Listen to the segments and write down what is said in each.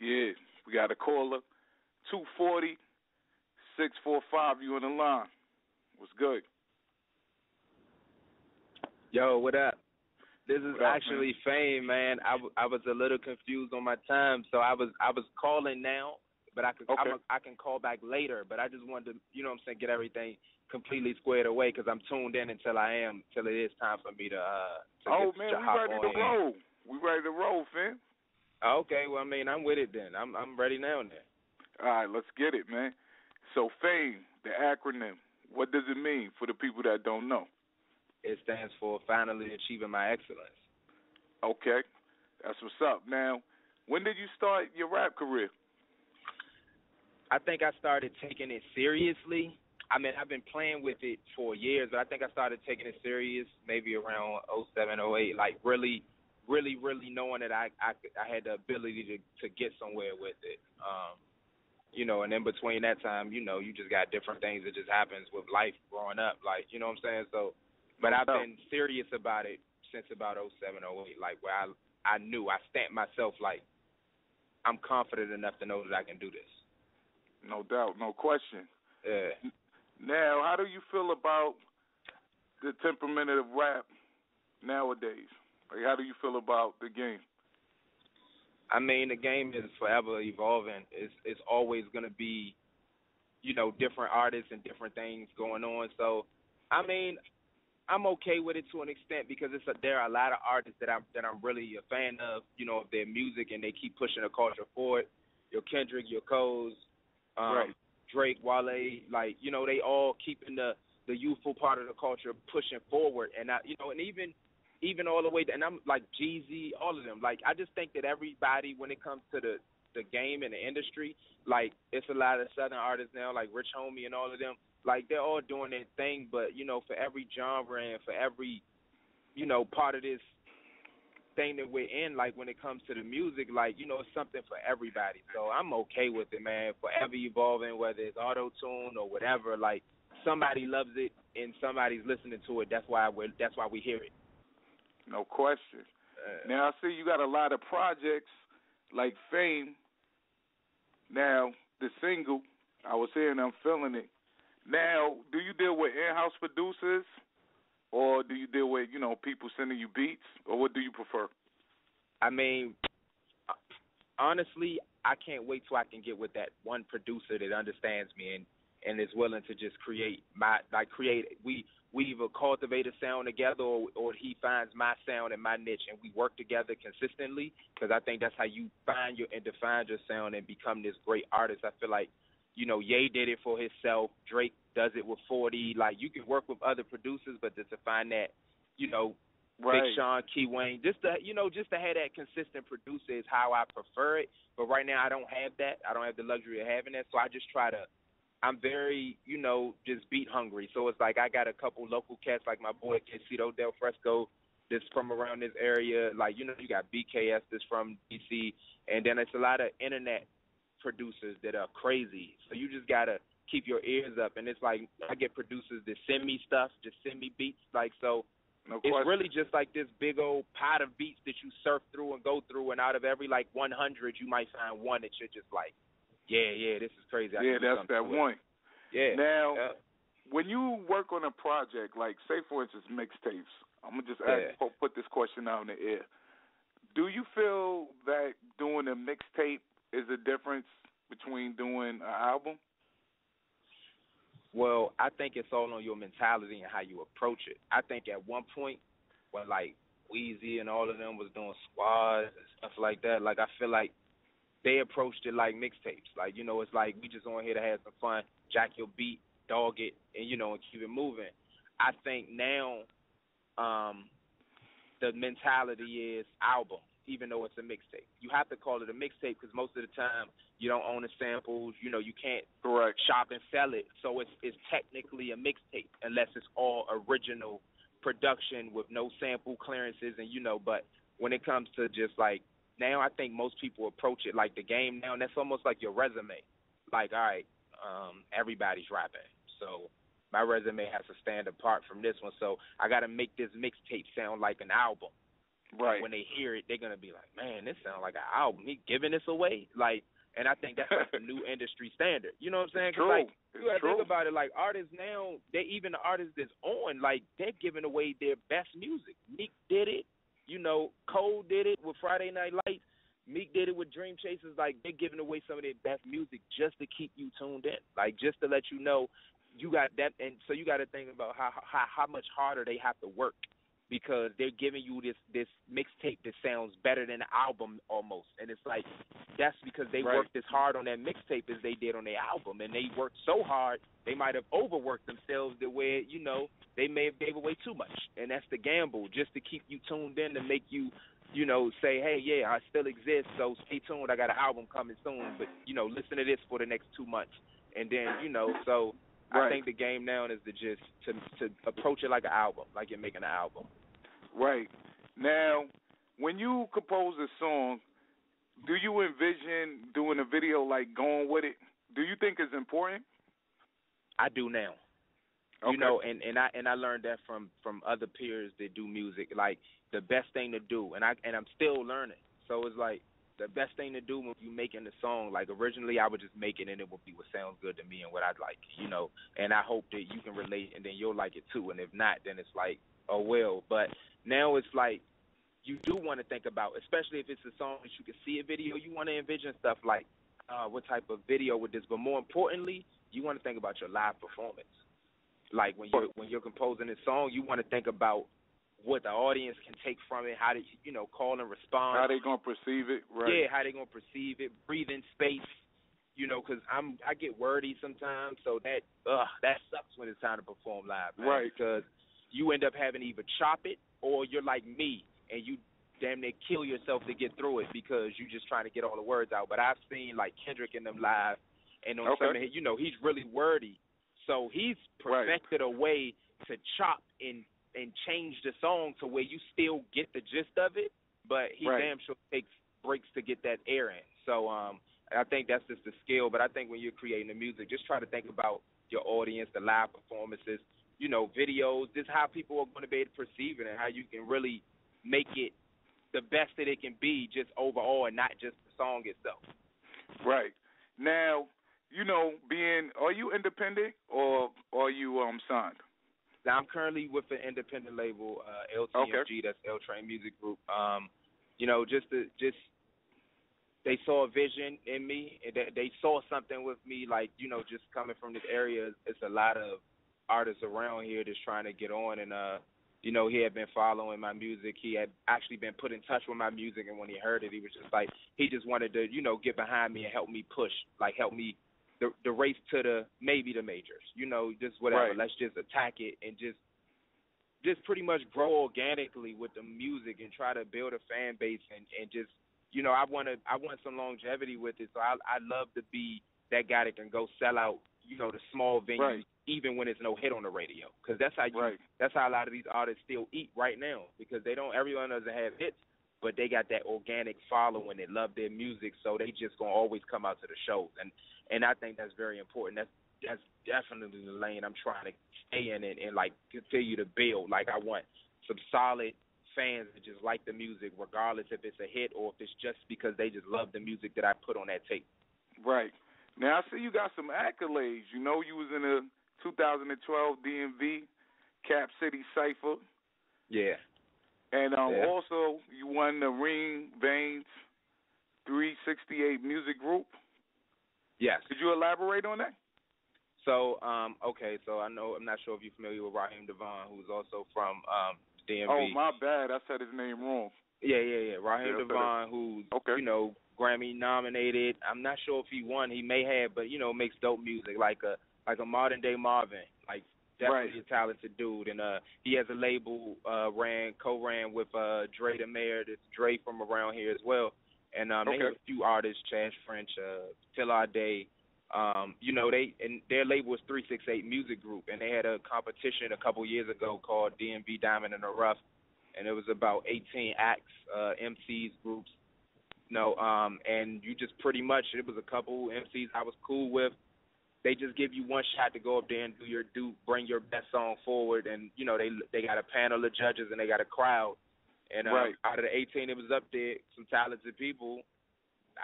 Yeah, we got a caller. 240 645. You on the line. What's good? Yo, what up? This is up, actually Fame, man. I, w- I was a little confused on my time, so I was I was calling now, but I can Okay. I can call back later. But I just wanted to, you know, what I'm saying, get everything completely squared away because I'm tuned in until I am till it is time for me to. uh to oh man, we ready to roll. We ready to roll, fam. Okay, well, I mean, I'm with it then. I'm I'm ready now. Then. All right, let's get it, man. So fame, the acronym. What does it mean for the people that don't know? It stands for finally achieving my excellence. Okay, that's what's up. Now, when did you start your rap career? I think I started taking it seriously. I mean, I've been playing with it for years, but I think I started taking it serious maybe around oh seven, oh eight. like really, really, really knowing that I I, I had the ability to to get somewhere with it. Um, you know, and in between that time, you know, you just got different things that just happens with life growing up, like you know what I'm saying. So, but I've been serious about it since about oh seven, oh eight, like where I I knew I stamped myself like I'm confident enough to know that I can do this. No doubt, no question. Yeah. Now, how do you feel about the temperament of rap nowadays? Like, how do you feel about the game? I mean, the game is forever evolving. It's it's always going to be, you know, different artists and different things going on. So, I mean, I'm okay with it to an extent because it's a, there are a lot of artists that I'm that I'm really a fan of, you know, of their music and they keep pushing the culture forward. Your Kendrick, your Coles, um, Right. Drake, Wale, like you know, they all keeping the the youthful part of the culture pushing forward, and I, you know, and even even all the way, and I'm like Jeezy, all of them. Like I just think that everybody, when it comes to the the game and the industry, like it's a lot of southern artists now, like Rich Homie and all of them. Like they're all doing their thing, but you know, for every genre and for every you know part of this thing that we're in, like when it comes to the music, like you know, it's something for everybody. So I'm okay with it, man. Forever evolving, whether it's auto tune or whatever. Like somebody loves it and somebody's listening to it. That's why we are that's why we hear it. No question. Now I see you got a lot of projects like Fame. Now the single, I was hearing, I'm feeling it. Now, do you deal with in-house producers, or do you deal with you know people sending you beats, or what do you prefer? I mean, honestly, I can't wait till I can get with that one producer that understands me and and is willing to just create my like create we we either cultivate a sound together or or he finds my sound and my niche and we work together consistently because I think that's how you find your and define your sound and become this great artist. I feel like you know Ye did it for himself, Drake does it with 40. Like you can work with other producers, but to, to find that you know Big Sean, Key Wane, just to you know, just to have that consistent producer is how I prefer it. But right now I don't have that. I don't have the luxury of having that. So I just try to I'm very, you know, just beat hungry. So it's like I got a couple local cats like my boy Quesito Del Fresco that's from around this area. Like, you know, you got BKS that's from DC and then it's a lot of internet producers that are crazy. So you just gotta keep your ears up and it's like I get producers that send me stuff, just send me beats like so No it's question. really just like this big old pot of beats that you surf through and go through, and out of every like 100, you might find one that you're just like, yeah, yeah, this is crazy. I yeah, that's that one. Yeah. Now, Yeah. when you work on a project, like say for instance mixtapes, I'm gonna just ask, put- put this question out in the air. Do you feel that doing a mixtape is a difference between doing an album? Well, I think it's all on your mentality and how you approach it. I think at one point when like Weezy and all of them was doing squads and stuff like that, like I feel like they approached it like mixtapes. Like, you know, it's like we just on here to have some fun, jack your beat, dog it, and you know, and keep it moving. I think now um the mentality is album, even though it's a mixtape. You have to call it a mixtape because most of the time you don't own the samples. You know, you can't Correct. shop and sell it. So it's it's technically a mixtape unless it's all original production with no sample clearances and you know, but when it comes to just like now I think most people approach it like the game now and that's almost like your resume. Like, all right, um, everybody's rapping. So my resume has to stand apart from this one. So I gotta make this mixtape sound like an album. Right. When they hear it, they're gonna be like, "Man, this sounds like an album. He giving this away." Like, and I think that's like the new industry standard. You know what I'm saying? 'Cause, true. like, you gotta true. think about it. Like artists now, they even the artists that's on, like they're giving away their best music. Meek did it. You know, Cole did it with Friday Night Lights. Meek did it with Dream Chasers. Like they're giving away some of their best music just to keep you tuned in. Like just to let you know you got that. And so you got to think about how how how much harder they have to work because they're giving you this this mixtape that sounds better than the album almost. And it's like that's because they Right. worked as hard on that mixtape as they did on their album, and they worked so hard they might have overworked themselves the way you know they may have gave away too much, and that's the gamble just to keep you tuned in to make you. You know, say, hey, yeah, I still exist, so stay tuned. I got an album coming soon, but you know, listen to this for the next two months, and then you know, so I think the game now is to just to to approach it like an album, like you're making an album. Right. Now, when you compose a song, do you envision doing a video like going with it? Do you think it's important? I do now. Okay. You know, and and I and I learned that from from other peers that do music. Like the best thing to do, and I and I'm still learning. So it's like the best thing to do when you making the song. Like originally, I would just make it, and it would be what sounds good to me and what I'd like. You know, and I hope that you can relate, and then you'll like it too. And if not, then it's like, oh well. But now it's like you do want to think about, especially if it's a song that you can see a video. You want to envision stuff like uh, what type of video with this, but more importantly, you want to think about your live performance. Like when you're when you're composing a song, you want to think about what the audience can take from it, how to you know call and respond. How they gonna perceive it? Right. Yeah, how they gonna perceive it, breathe in space. You know, 'cause I'm I get wordy sometimes, so that ugh that sucks when it's time to perform live, man, Right. Because you end up having to either chop it or you're like me and you damn near kill yourself to get through it because you're just trying to get all the words out. But I've seen like Kendrick in them live, and on Okay. some of his, you know he's really wordy, so he's Right. perfected a way to chop and and change the song to where you still get the gist of it, but he Right. damn sure takes breaks to get that air in. So um I think that's just the skill. But I think when you're creating the music, just try to think about your audience, the live performances, you know, videos, just how people are going to be able to perceive it and how you can really make it the best that it can be just overall and not just the song itself. Right. Now, you know, being are you independent or or are you um signed? Now I'm currently with an independent label, uh LTMG, that's L Train Music Group. Um, you know, just to just they saw a vision in me and they, they saw something with me like, you know, just coming from this area, it's a lot of artists around here that's trying to get on and uh you know, he had been following my music. He had actually been put in touch with my music and when he heard it he was just like he just wanted to, you know, get behind me and help me push, like help me the the race to the maybe the majors. You know, just whatever. Right. Let's just attack it and just just pretty much grow organically with the music and try to build a fan base and and just you know I want to I want some longevity with it. So I I love to be that guy that can go sell out you know the small venues Right. Even when it's no hit on the radio because that's how you Right. that's how a lot of these artists still eat right now because they don't everyone doesn't have hits but they got that organic following they love their music so they just gonna always come out to the shows and and I think that's very important that's that's definitely the lane I'm trying to stay in and, and like continue to build like I want some solid fans that just like the music regardless if it's a hit or if it's just because they just love the music that I put on that tape Right. Now I see you got some accolades. You know you was in the 2012 DMV Cap City Cipher, yeah and um Yeah. also you won the Ring Veins 368 Music Group. yes Could you elaborate on that? So, um, okay, so I know I'm not sure if you're familiar with Raheem DeVaughn, who's also from um DMV. Oh my bad, I said his name wrong. Yeah, yeah, yeah. Raheem Yeah, DeVaughn, who's Okay. you know Grammy nominated. I'm not sure if he won. He may have, but you know makes dope music like a like a modern day Marvin. Like definitely Right. a talented dude, and uh he has a label uh ran co-ran with uh Dre the Mayor. That's Dre from around here as well. And um they have a few artists, Chance French, uh Phil Day. Um, you know, they and their label six eight music group and they had a competition a couple years ago called DMV Diamond in the Rough and it was about eighteen acts, uh MCs groups. No, um and you just pretty much it was a couple MCs I was cool with. They just give you one shot to go up there and do your do bring your best song forward and you know they they got a panel of judges and they got a crowd And um, right. out of the 18 it was up there, some talented people.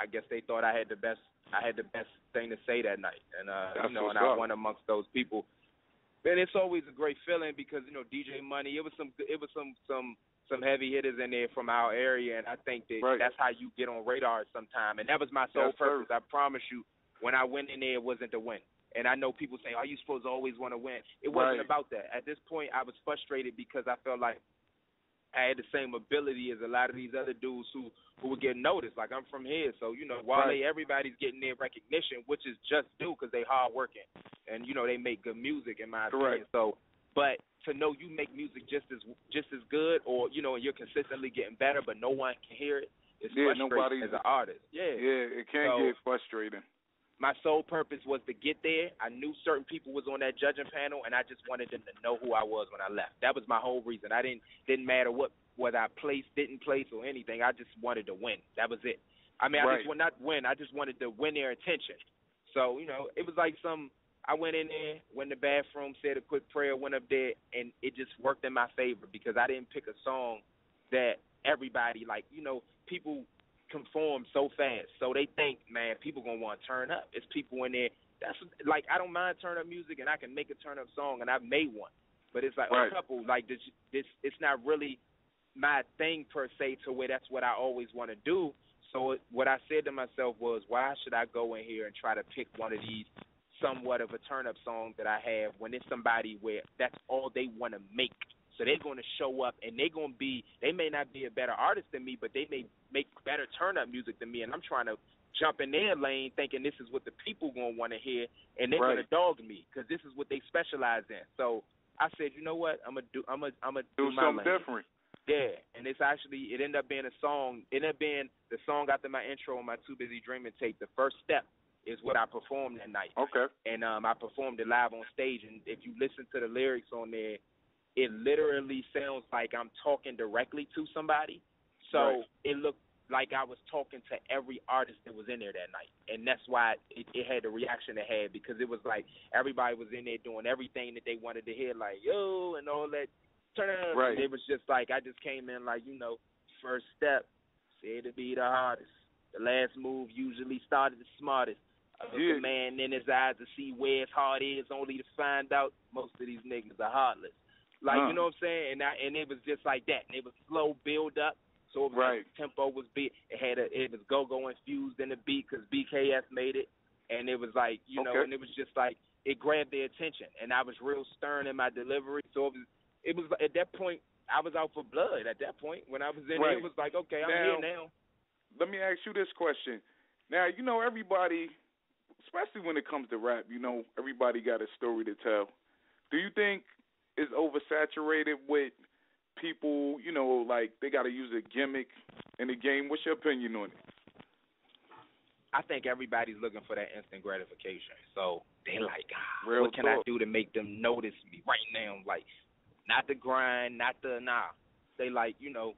I guess they thought I had the best. I had the best thing to say that night, and uh, That's you know, and what's I won amongst those people. And it's always a great feeling because you know DJ Money. It was some. It was some some some heavy hitters in there from our area, and I think that Right. that's how you get on radar sometime. And that was my sole Yes, sir. purpose. I promise you, when I went in there, it wasn't to win. And I know people say, "Are you supposed to always want to win?" It wasn't Right. about that. At this point, I was frustrated because I felt like I had the same ability as a lot of these other dudes who who were getting noticed. Like I'm from here, so you know, Wale, Right. everybody's getting their recognition, which is just due because they hard working and you know they make good music in my opinion. So, but to know you make music just as just as good, or you know, and you're consistently getting better, but no one can hear it, it's Yeah, frustrating nobody- as an artist. Yeah. Yeah, it can So- get frustrating. My sole purpose was to get there. I knew certain people was on that judging panel, and I just wanted them to know who I was when I left. That was my whole reason. I didn't didn't matter what whether I placed, didn't place, or anything. I just wanted to win. That was it. I mean, I just want not win. I just wanted to win their attention. So you know, it was like some. I went in there, went in the bathroom, said a quick prayer, went up there, and it just worked in my favor because I didn't pick a song that everybody like. You know, people conform so fast, so they think, man, people gonna want to turn up. It's people in there. That's like I don't mind turn up music, and I can make a turn up song, and I've made one. But it's like Right. a couple like this. This it's not really my thing per se to where that's what I always want to do. So it, what I said to myself was, why should I go in here and try to pick one of these somewhat of a turn up song that I have when it's somebody where that's all they want to make. So they're going to show up and they're going to be. They may not be a better artist than me, but they may make better turn up music than me, and I'm trying to jump in their lane thinking this is what the people going to want to hear, and they're going to dog me because this is what they specialize in. So I said, you know what? I'm gonna do. I'm gonna. I'm gonna Do do my something lane. different. Yeah, and it's actually it ended up being a song. It ended up being the song after my intro on my Too Busy Dreaming tape. The first step is what I performed that night, Okay. and um I performed it live on stage. And if you listen to the lyrics on there, it literally sounds like I'm talking directly to somebody. So Right. it looked like I was talking to every artist that was in there that night, and that's why it, it had the reaction it had because it was like everybody was in there doing everything that they wanted to hear, like yo and all that. Turn it. Right. And it was just like I just came in like you know, first step, said to be the hardest. The last move usually started the smartest. I look Yeah. a man in his eyes to see where his heart is, only to find out most of these niggas are heartless. Like Huh. you know what I'm saying? And I, and it was just like that. And it was slow build up. So it was Right. like the tempo was beat. It had a it was go go infused in the beat because BKS made it, and it was like you know, and it was just like it grabbed their attention. And I was real stern in my delivery. So it was it was at that point I was out for blood. At that point when I was in there, Right. it was like okay, I'm Now- here now. Let me ask you this question. Now, you know everybody, especially when it comes to rap, you know everybody got a story to tell. Do you think it's oversaturated with people, you know, like they got to use a gimmick in the game? What's your opinion on it? I think everybody's looking for that instant gratification. So they like, ah, Real what can I do to make them notice me right now? Like, not the grind, not the nah. They like, you know,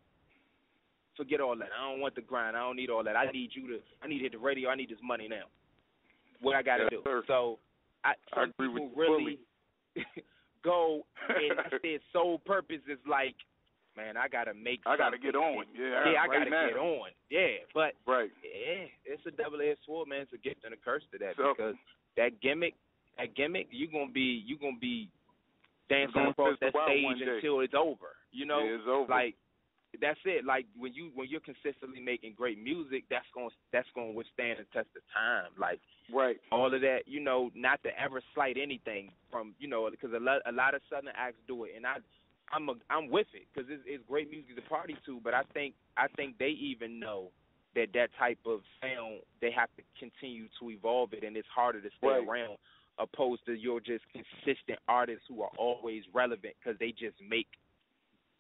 forget all that. I don't want the grind. I don't need all that. I need you to. I need to hit the radio. I need this money now. What I got to Yes, do. sir. So, I I some agree with people you really go and their sole purpose is like, man, I gotta make. I got to get on. Yeah, Yeah, I right gotta now. get on. Yeah, but Right. yeah, it's a double edged sword, man. It's a gift and a curse to that So- because that gimmick, that gimmick, you gonna be you gonna be dancing across that stage until it's over. You know, Yeah, it's over. like that's it. Like when you when you're consistently making great music, that's gonna that's gonna withstand the test of time. Like right. all of that, you know, not to ever slight anything from, you know, because a lot a lot of Southern acts do it, and I, I'm a, I'm with it because it's, it's great music to party to, but I think I think they even know that that type of sound they have to continue to evolve it, and it's harder to stay Right. around opposed to your just consistent artists who are always relevant because they just make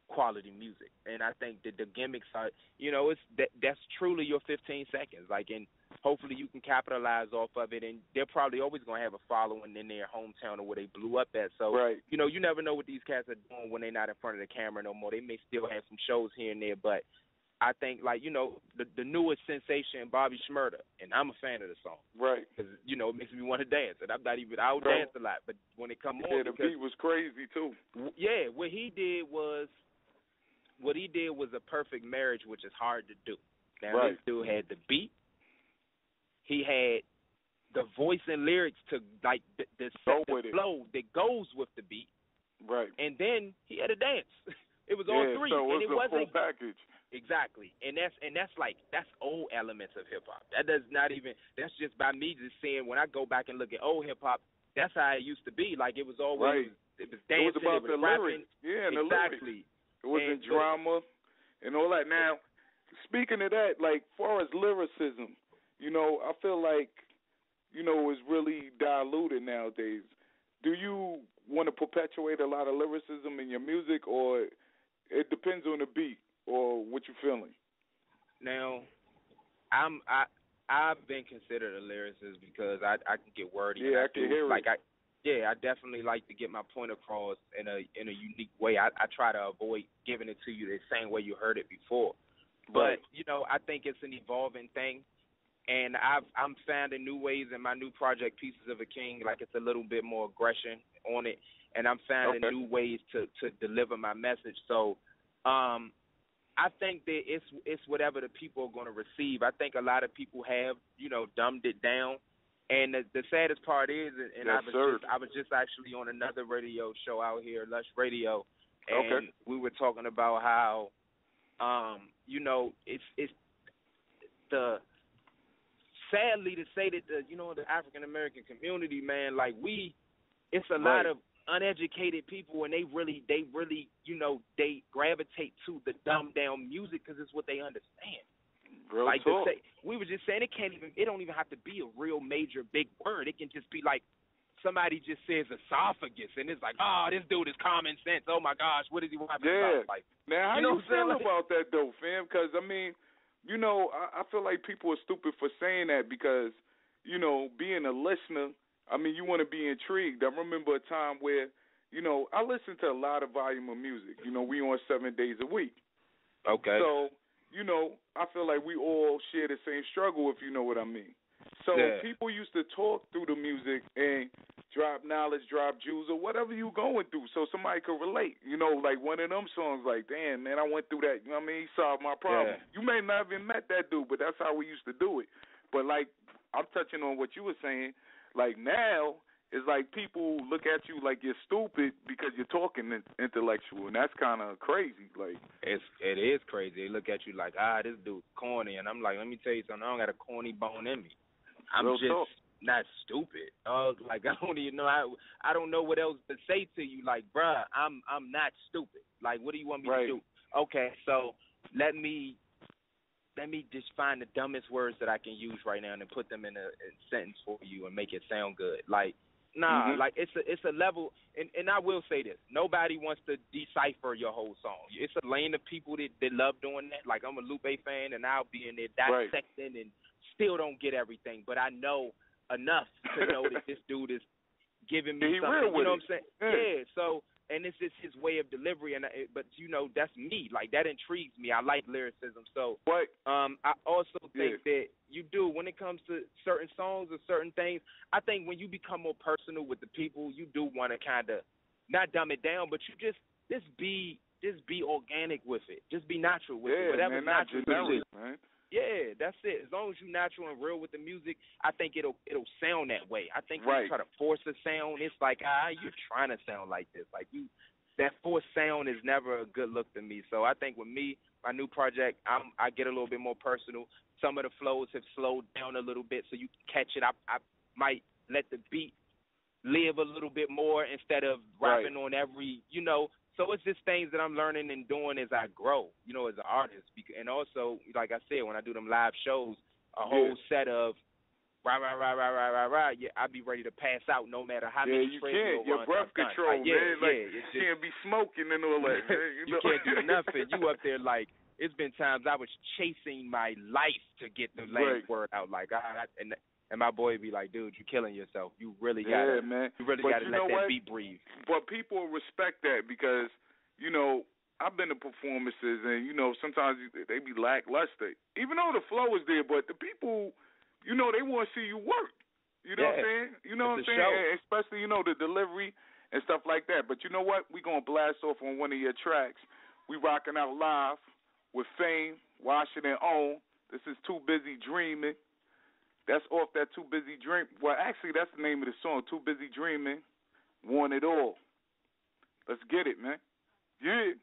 quality music. And I think that the gimmicks are, you know, it's that that's truly your 15 seconds. Like, and hopefully you can capitalize off of it. And they're probably always gonna have a following in their hometown or where they blew up at. So, Right. you know, you never know what these cats are doing when they're not in front of the camera no more. They may still have some shows here and there, but I think like you know the the newest sensation Bobby Shmurda, and I'm a fan of the song Right. because you know it makes me want to dance, and I'm not even I don't dance a lot, but when it come Yeah, on, the because beat was crazy too. Yeah, what he did was what he did was a perfect marriage, which is hard to do. Now right. this dude had the beat, he had the voice and lyrics to like the, the, Go the with it. flow that goes with the beat, Right. and then he had a dance. It was yeah, all three, so and it a wasn't package. Exactly, and that's and that's like that's old elements of hip hop. That does not even. That's just by me just saying when I go back and look at old hip hop, that's how it used to be. Like it was always Right. it was It dancing, was about it was rapping. lyrics. Yeah, and the lyrics. exactly. It wasn't And drama and all that. Now, speaking of that, like far as lyricism, you know, I feel like, you know, it's really diluted nowadays. Do you want to perpetuate a lot of lyricism in your music, or it depends on the beat or what you're feeling? Now, I'm I I've been considered a lyricist because I I can get wordy. Yeah, I, I can do, hear it. like I yeah I definitely like to get my point across in a in a unique way. I I try to avoid giving it to you the same way you heard it before. But you know, I think it's an evolving thing, and I've I'm finding new ways in my new project, Pieces of a King. Like it's a little bit more aggression on it, and I'm finding Okay. new ways to to deliver my message. So, um, I think that it's it's whatever the people are going to receive. I think a lot of people have you know dumbed it down, and the, the saddest part is, and, and I was sir. just I was just actually on another radio show out here, Lush Radio, and Okay. we were talking about how, um, you know, it's it's the sadly to say that the you know the African American community, man, like we, it's a lot of uneducated people, and they really they really you know they gravitate to the dumbed down music because it's what they understand. Real like talk. say, we were just saying it can't even it don't even have to be a real major big word. It can just be like somebody just says esophagus, and it's like, oh, this dude is common sense. Oh my gosh, what is he rapping Yeah. about? Like, Now, how You you, know what feel Like- about that though, fam? Because I mean, you know, I, I feel like people are stupid for saying that because, you know, being a listener, I mean, you want to be intrigued. I remember a time where, you know, I listened to a lot of volume of music. You know, we on seven days a week. okay, So, you know, I feel like we all share the same struggle, if you know what I mean. So Yeah. people used to talk through the music and drop knowledge, drop jewels, or whatever you going through, so somebody could relate. You know, like one of them songs, like, damn man, I went through that. You know what I mean? He solved my problem. Yeah. You may not even met that dude, but that's how we used to do it. But like, I'm touching on what you were saying. Like now, it's like people look at you like you're stupid because you're talking intellectual, and that's kind of crazy. Like, It's it is crazy. They look at you like, ah, this dude's corny, and I'm like, let me tell you something. I don't got a corny bone in me. I'm Real just talk. not stupid. Uh, like I don't even know. I I don't know what else to say to you. Like, bruh, I'm I'm not stupid. Like, what do you want me Right. to do? Okay, so let me let me just find the dumbest words that I can use right now and then put them in a, a sentence for you and make it sound good. Like, nah, Mhm. like it's a it's a level. And and I will say this: nobody wants to decipher your whole song. It's a lane of people that that love doing that. Like I'm a Lupe fan, and I'll be in there Right. dissecting and still don't get everything, but I know enough to know that this dude is giving me something. you know it. what I'm saying? Yeah. Yeah. So, and it's just his way of delivery, and I, but you know that's me. Like that intrigues me. I like lyricism. So, what? um, I also think that you do when it comes to certain songs or certain things. I think when you become more personal with the people, you do want to kind of not dumb it down, but you just just be just be organic with it. Just be natural with it. Whatever man, natural. to you. man. Yeah, that's it. As long as you're natural and real with the music, I think it'll it'll sound that way. I think when you try to force a sound, it's like ah, you're trying to sound like this. Like you, that forced sound is never a good look to me. So I think with me, my new project, I'm I get a little bit more personal. Some of the flows have slowed down a little bit, so you can catch it. I I might let the beat live a little bit more instead of Right. rapping on every, you know. So it's just things that I'm learning and doing as I grow, you know, as an artist. And also, like I said, when I do them live shows, a whole Yeah. set of rah rah rah rah rah rah rah. Yeah, I'd be ready to pass out no matter how yeah, many you can't. Your breath control, like, yeah, man. Like yeah, it's you just, can't be smoking and all that. Man, you, you know? can't do nothing. You up there like it's been times I was chasing my life to get the last Right. word out. Like I, I- and and my boy be like, dude, you're killing yourself. You really gotta, man. you really gotta let that what? beat breathe. But people respect that because you know I've been to performances and you know sometimes they be lackluster, even though the flow is there. But the people, you know, they want to see you work. You know what I'm saying? You know It's what I'm saying? show. And Especially you know the delivery and stuff like that. But you know what? We gonna blast off on one of your tracks We rocking out live with Fame, Washington Own. This is Too Busy Dreaming. That's off that Too Busy Dream. Well, actually, that's the name of the song. Too Busy Dreaming. Want it all. Let's get it, man. Yeah.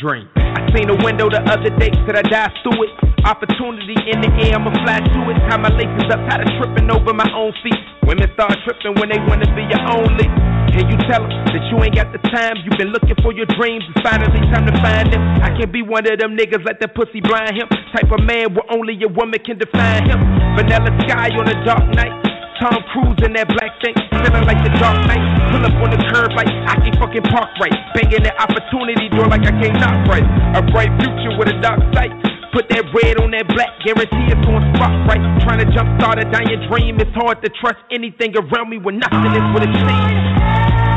Dream. I seen a window the other day, said I dive through it. Opportunity in the air, I'ma fly to it. Tie my laces up, tired of tripping over my own feet. Women start tripping when they wanna be your only. Can you tell them that you ain't got the time? You've been looking for your dreams, it's finally time to find them. I can't be one of them niggas let that pussy blind him. Type of man where only a woman can define him. Vanilla sky on a dark night. Tom Cruise in that black thing, feeling like the dark knight. Pull up on the curb like I can fucking park right. Banging the opportunity door like I can't knock right. A bright future with a dark sight. Put that red on that black, guarantee it's on spot right. Trying to jumpstart a dying dream. It's hard to trust anything around me when nothing is what it seems.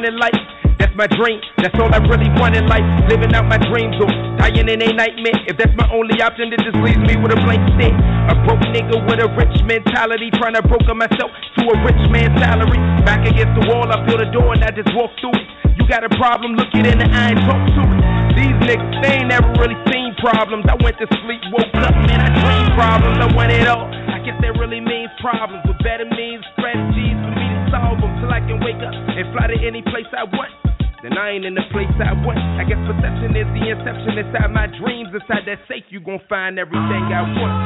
In life? That's my dream. That's all I really want in life. Living out my dreams or dying in a nightmare. If that's my only option, it just leaves me with a blank stare. A broke nigga with a rich mentality, trying to broker myself to a rich man's salary. Back against the wall, I feel the door and I just walk through it. You got a problem, look it in the eye and talk to it. These niggas, they ain't never really seen problems. I went to sleep, woke up, man, I dream problems. I want it all. I guess that really means problems with better means, strategies till I can wake up and fly to any place I want. Then I ain't in the place I want. I guess perception is the inception inside my dreams. Inside that safe, you gon' find everything I want.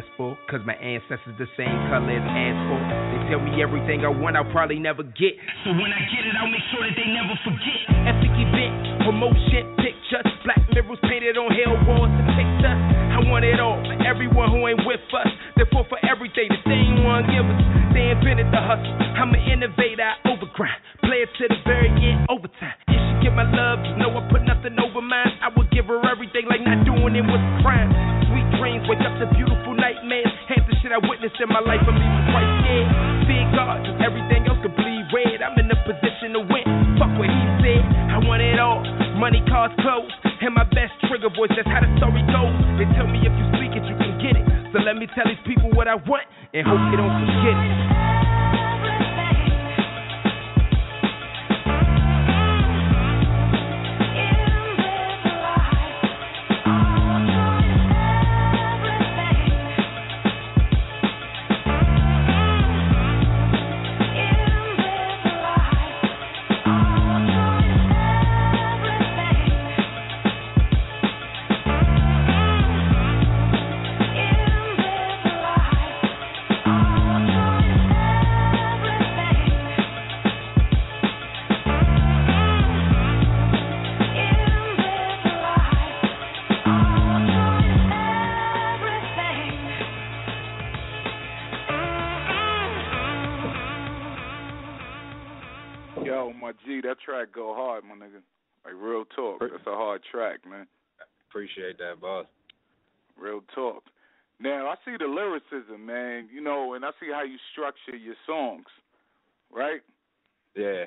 To for? Cause my ancestors the same color as asphalt. They tell me everything I want, I'll probably never get. So when I get it, I'll make sure that they never forget. Epic event, promotion, pictures, black mirrors painted on hell walls to picture. I want it all for everyone who ain't with us. Fought for everything they ain't want give us. They invented the hustle. I'm an innovator, I overgrind. Play it to the very end, overtime. If she give my love, you know I put nothing over mine. I would give her everything like not doing it was crime. Sweet dreams, wake up to beautiful nightmares. Half the shit I witnessed in my life, I'm even quite scared. Fear God, everything else could bleed red. I'm in a position to win. Fuck what he said. I want it all. Money, cars, clothes, and my best trigger voice. That's how the story goes. They tell me if you speak it, you can get it. So let me tell these people what I want and hope they don't forget it. Appreciate that, boss. Real talk. Now I see the lyricism, man. You know, and I see how you structure your songs, right? Yeah.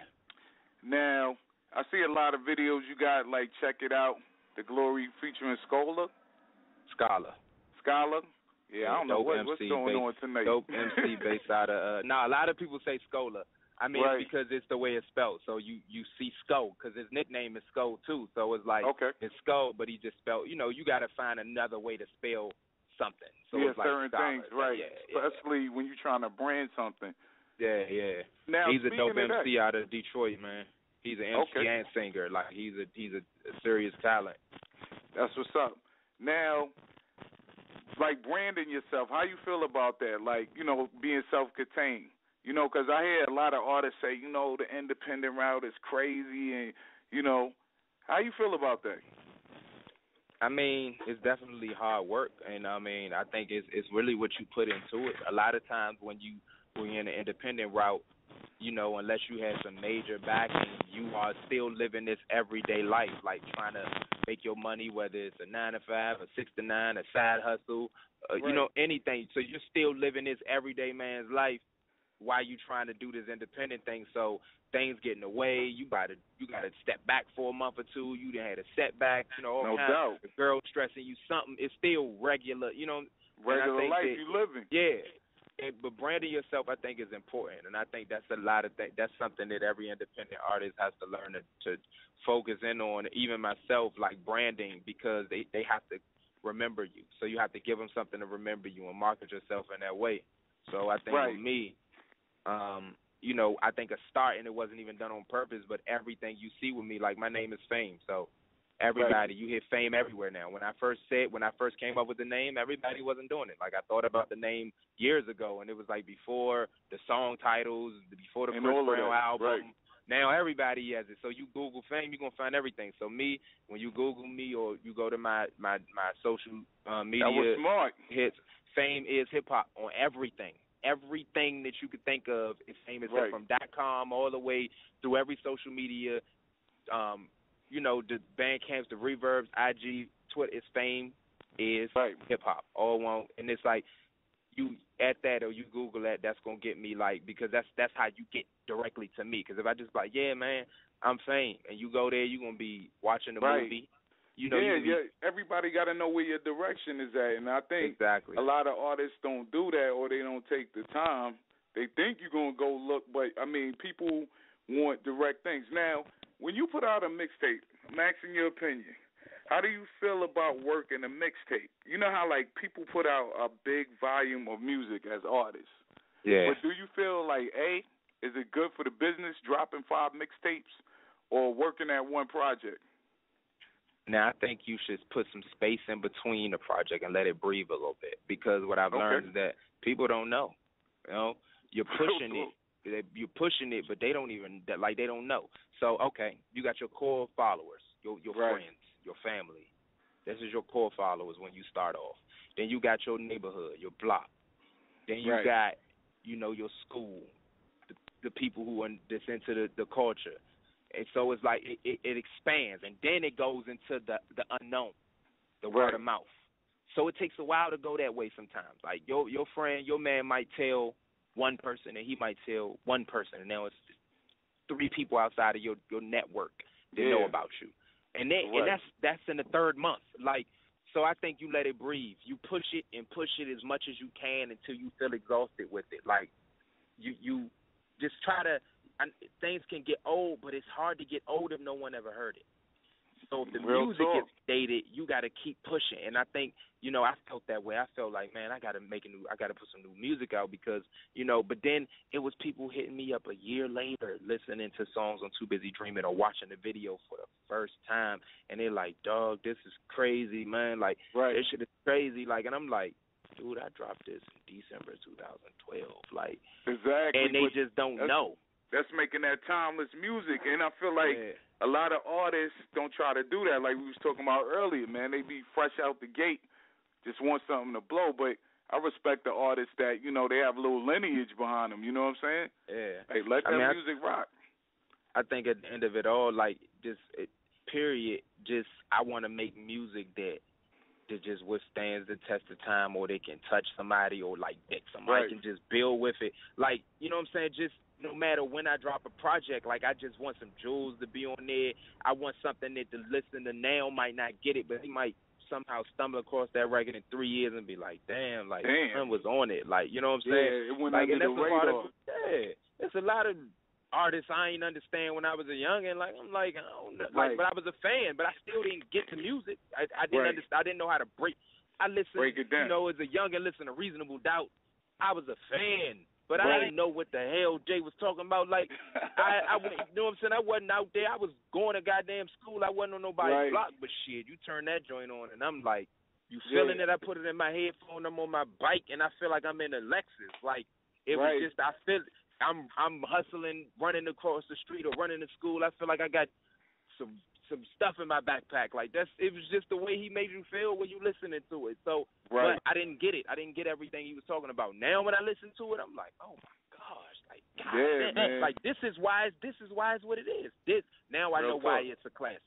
Now I see a lot of videos you got. Like, check it out, the Glory featuring Scola, Scholar. Scholar. Yeah, I don't know what, what's going based, on tonight. Dope MC based out of. Uh, nah, a lot of people say Scola. I mean, Right. because it's the way it's spelled. So you you see Skull because his nickname is Skull too. So it's like Okay. it's Skull, but he just spelled. You know, you got to find another way to spell something. So yeah, it's like certain things, right? Yeah, yeah, Especially when you're trying to brand something. yeah, yeah. Now, he's a dope of that, MC out of Detroit, man. He's an MC Okay. and singer. Like he's a he's a, a serious talent. That's what's up. Now, like branding yourself, how you feel about that? Like, you know, being self-contained. You know, because I hear a lot of artists say, you know, the independent route is crazy, and you know, how you feel about that? I mean, it's definitely hard work, and I mean, I think it's it's really what you put into it. A lot of times when you when you're in the independent route, you know, unless you have some major backing, you are still living this everyday life, like trying to make your money, whether it's a nine to five, a six to nine, a side hustle, uh, right. you know, anything. So you're still living this everyday man's life while you trying to do this independent thing. So things get in the way. You gotta you gotta step back for a month or two. You done had a setback. You know, all no oh, kinds. doubt. The girl stressing you something. It's still regular. You know, regular life that- you living. yeah. And, but branding yourself, I think, is important, and I think that's a lot of things. That's something that every independent artist has to learn to, to focus in on. Even myself, like branding, because they they have to remember you. So you have to give them something to remember you and market yourself in that way. So I think Right. me, um, you know, I think a start, and it wasn't even done on purpose, but everything you see with me, like my name is Fame, so everybody, you hear Fame everywhere now. When I first said, when I first came up with the name, everybody wasn't doing it. Like I thought about the name years ago, and it was like before the song titles, before the And Chris Brown album. right. Now everybody has it. So you Google Fame, you're gonna find everything. So me, when you Google me or you go to my my my social uh, media That was smart. hits. Fame is hip hop on everything. Everything that you could think of is famous Right. from dot com all the way through every social media. Um, you know, the band camps, the reverbs, IG, Twitter, it's Fame is Right. hip hop. All one and it's like you at that or you Google that, that's gonna get me like because that's that's how you get directly to me. Because if I just like, yeah, man, I'm Fame, and you go there, you're gonna be watching the Right. movie. You know, yeah, you yeah. Everybody got to know where your direction is at, and I think exactly. a lot of artists don't do that or they don't take the time. They think you're gonna go look, but I mean, people want direct things. Now, when you put out a mixtape, I'm asking your opinion. How do you feel about working a mixtape? You know how like people put out a big volume of music as artists, Yeah. but do you feel like a is it good for the business dropping five mixtapes or working at one project? Now I think you should put some space in between the project and let it breathe a little bit because what I've Okay. learned is that people don't know. You know, you're pushing it. You're pushing it, but they don't even that like they don't know. So okay, you got your core followers, your your Right. friends, your family. This is your core followers when you start off. Then you got your neighborhood, your block. Then you Right. got, you know, your school, the, the people who are that's into the, the culture. And so it's like it, it, it expands, and then it goes into the the unknown, the word Right. of mouth. So it takes a while to go that way sometimes. Like your your friend, your man might tell one person, and he might tell one person, and now it's three people outside of your your network that know about you, and then Right. and that's that's in the third month. Like so, I think you let it breathe. You push it and push it as much as you can until you feel exhausted with it. Like you you just try to. And things can get old, but it's hard to get old if no one ever heard it. So if the Real music talk. gets dated, you got to keep pushing. And I think, you know, I felt that way. I felt like, man, I got to make a new, I got to put some new music out because, you know. But then it was people hitting me up a year later, listening to songs on Too Busy Dreaming or watching the video for the first time, and they're like, dog, this is crazy, man. Like Right. this shit is crazy. Like, and I'm like, dude, I dropped this in December 2012. Like, Exactly. and they just don't know. That's making that timeless music, and I feel like Yeah. a lot of artists don't try to do that. Like we was talking about earlier, man. They be fresh out the gate, just want something to blow. But I respect the artists that you know they have a little lineage behind them. You know what I'm saying? Yeah. Hey, let I that mean, I- music rock. I think at the end of it all, like just it, period, just I want to make music that that just withstands the test of time, or they can touch somebody, or like that somebody Right. can just build with it. Like you know what I'm saying? Just no matter when I drop a project, like I just want some jewels to be on there. I want something that the listener now might not get it, but he might somehow stumble across that record in three years and be like, damn, like Damn. was on it. Like you know what I'm saying? Yeah, it went like, under the that's a part radar. of yeah. It's a lot of artists I ain't understand when I was a youngin. Like I'm like, I don't know. Right. like, but I was a fan, but I still didn't get to music. I, I didn't Right. understand. I didn't know how to break. I listened, Break it down. you know, as a youngin, listen to Reasonable Doubt. I was a fan, but I didn't know what the hell Jay was talking about. Like I, I, you know what I'm saying? I wasn't out there. I was going to goddamn school. I wasn't on nobody's Right. block. But shit, you turn that joint on, and I'm like, you feeling Yeah. it? I put it in my headphone. I'm on my bike, and I feel like I'm in a Lexus. Like it Right. was just I feel I'm I'm hustling, running across the street or running to school. I feel like I got some some stuff in my backpack. Like that's it was just the way he made you feel when you listening to it. So Right. but I didn't get it. I didn't get everything he was talking about. Now when I listen to it, I'm like, oh my gosh, like God, Yeah, man. like this is why this is why it's what it is. This now I Real know why it's a classic.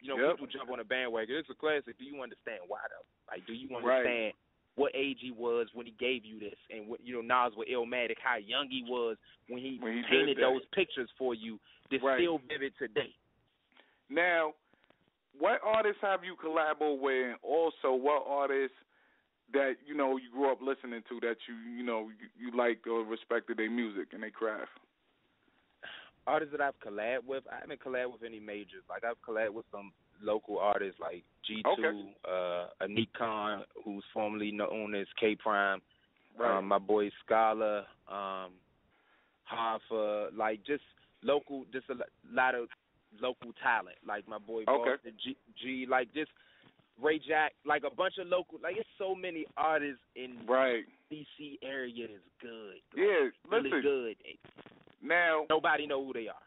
You know, Yep. people jump on a bandwagon. It's a classic. Do you understand why though? Like, do you Right. understand what age he was when he gave you this, and what you know Nas with Illmatic, how young he was when he, When he painted those pictures for you. They're Right. still vivid today. Now, what artists have you collaborated with, and also what artists that you know you grew up listening to that you you know you, you liked or respected their music and their craft? artists that I've collabed with, I haven't collabed with any majors. Like I've collabed with some local artists like G two, Okay. uh Anik Khan, who's formerly known as K Prime, Right. um, my boy Scholar, um, Hoffa, like just local just a lot of local talent. Like my boy Okay. Boston G, G like just Ray Jack, like a bunch of local like it's so many artists in Right. DC area is good. Like, Yeah. really good. Now, Nobody know who they are.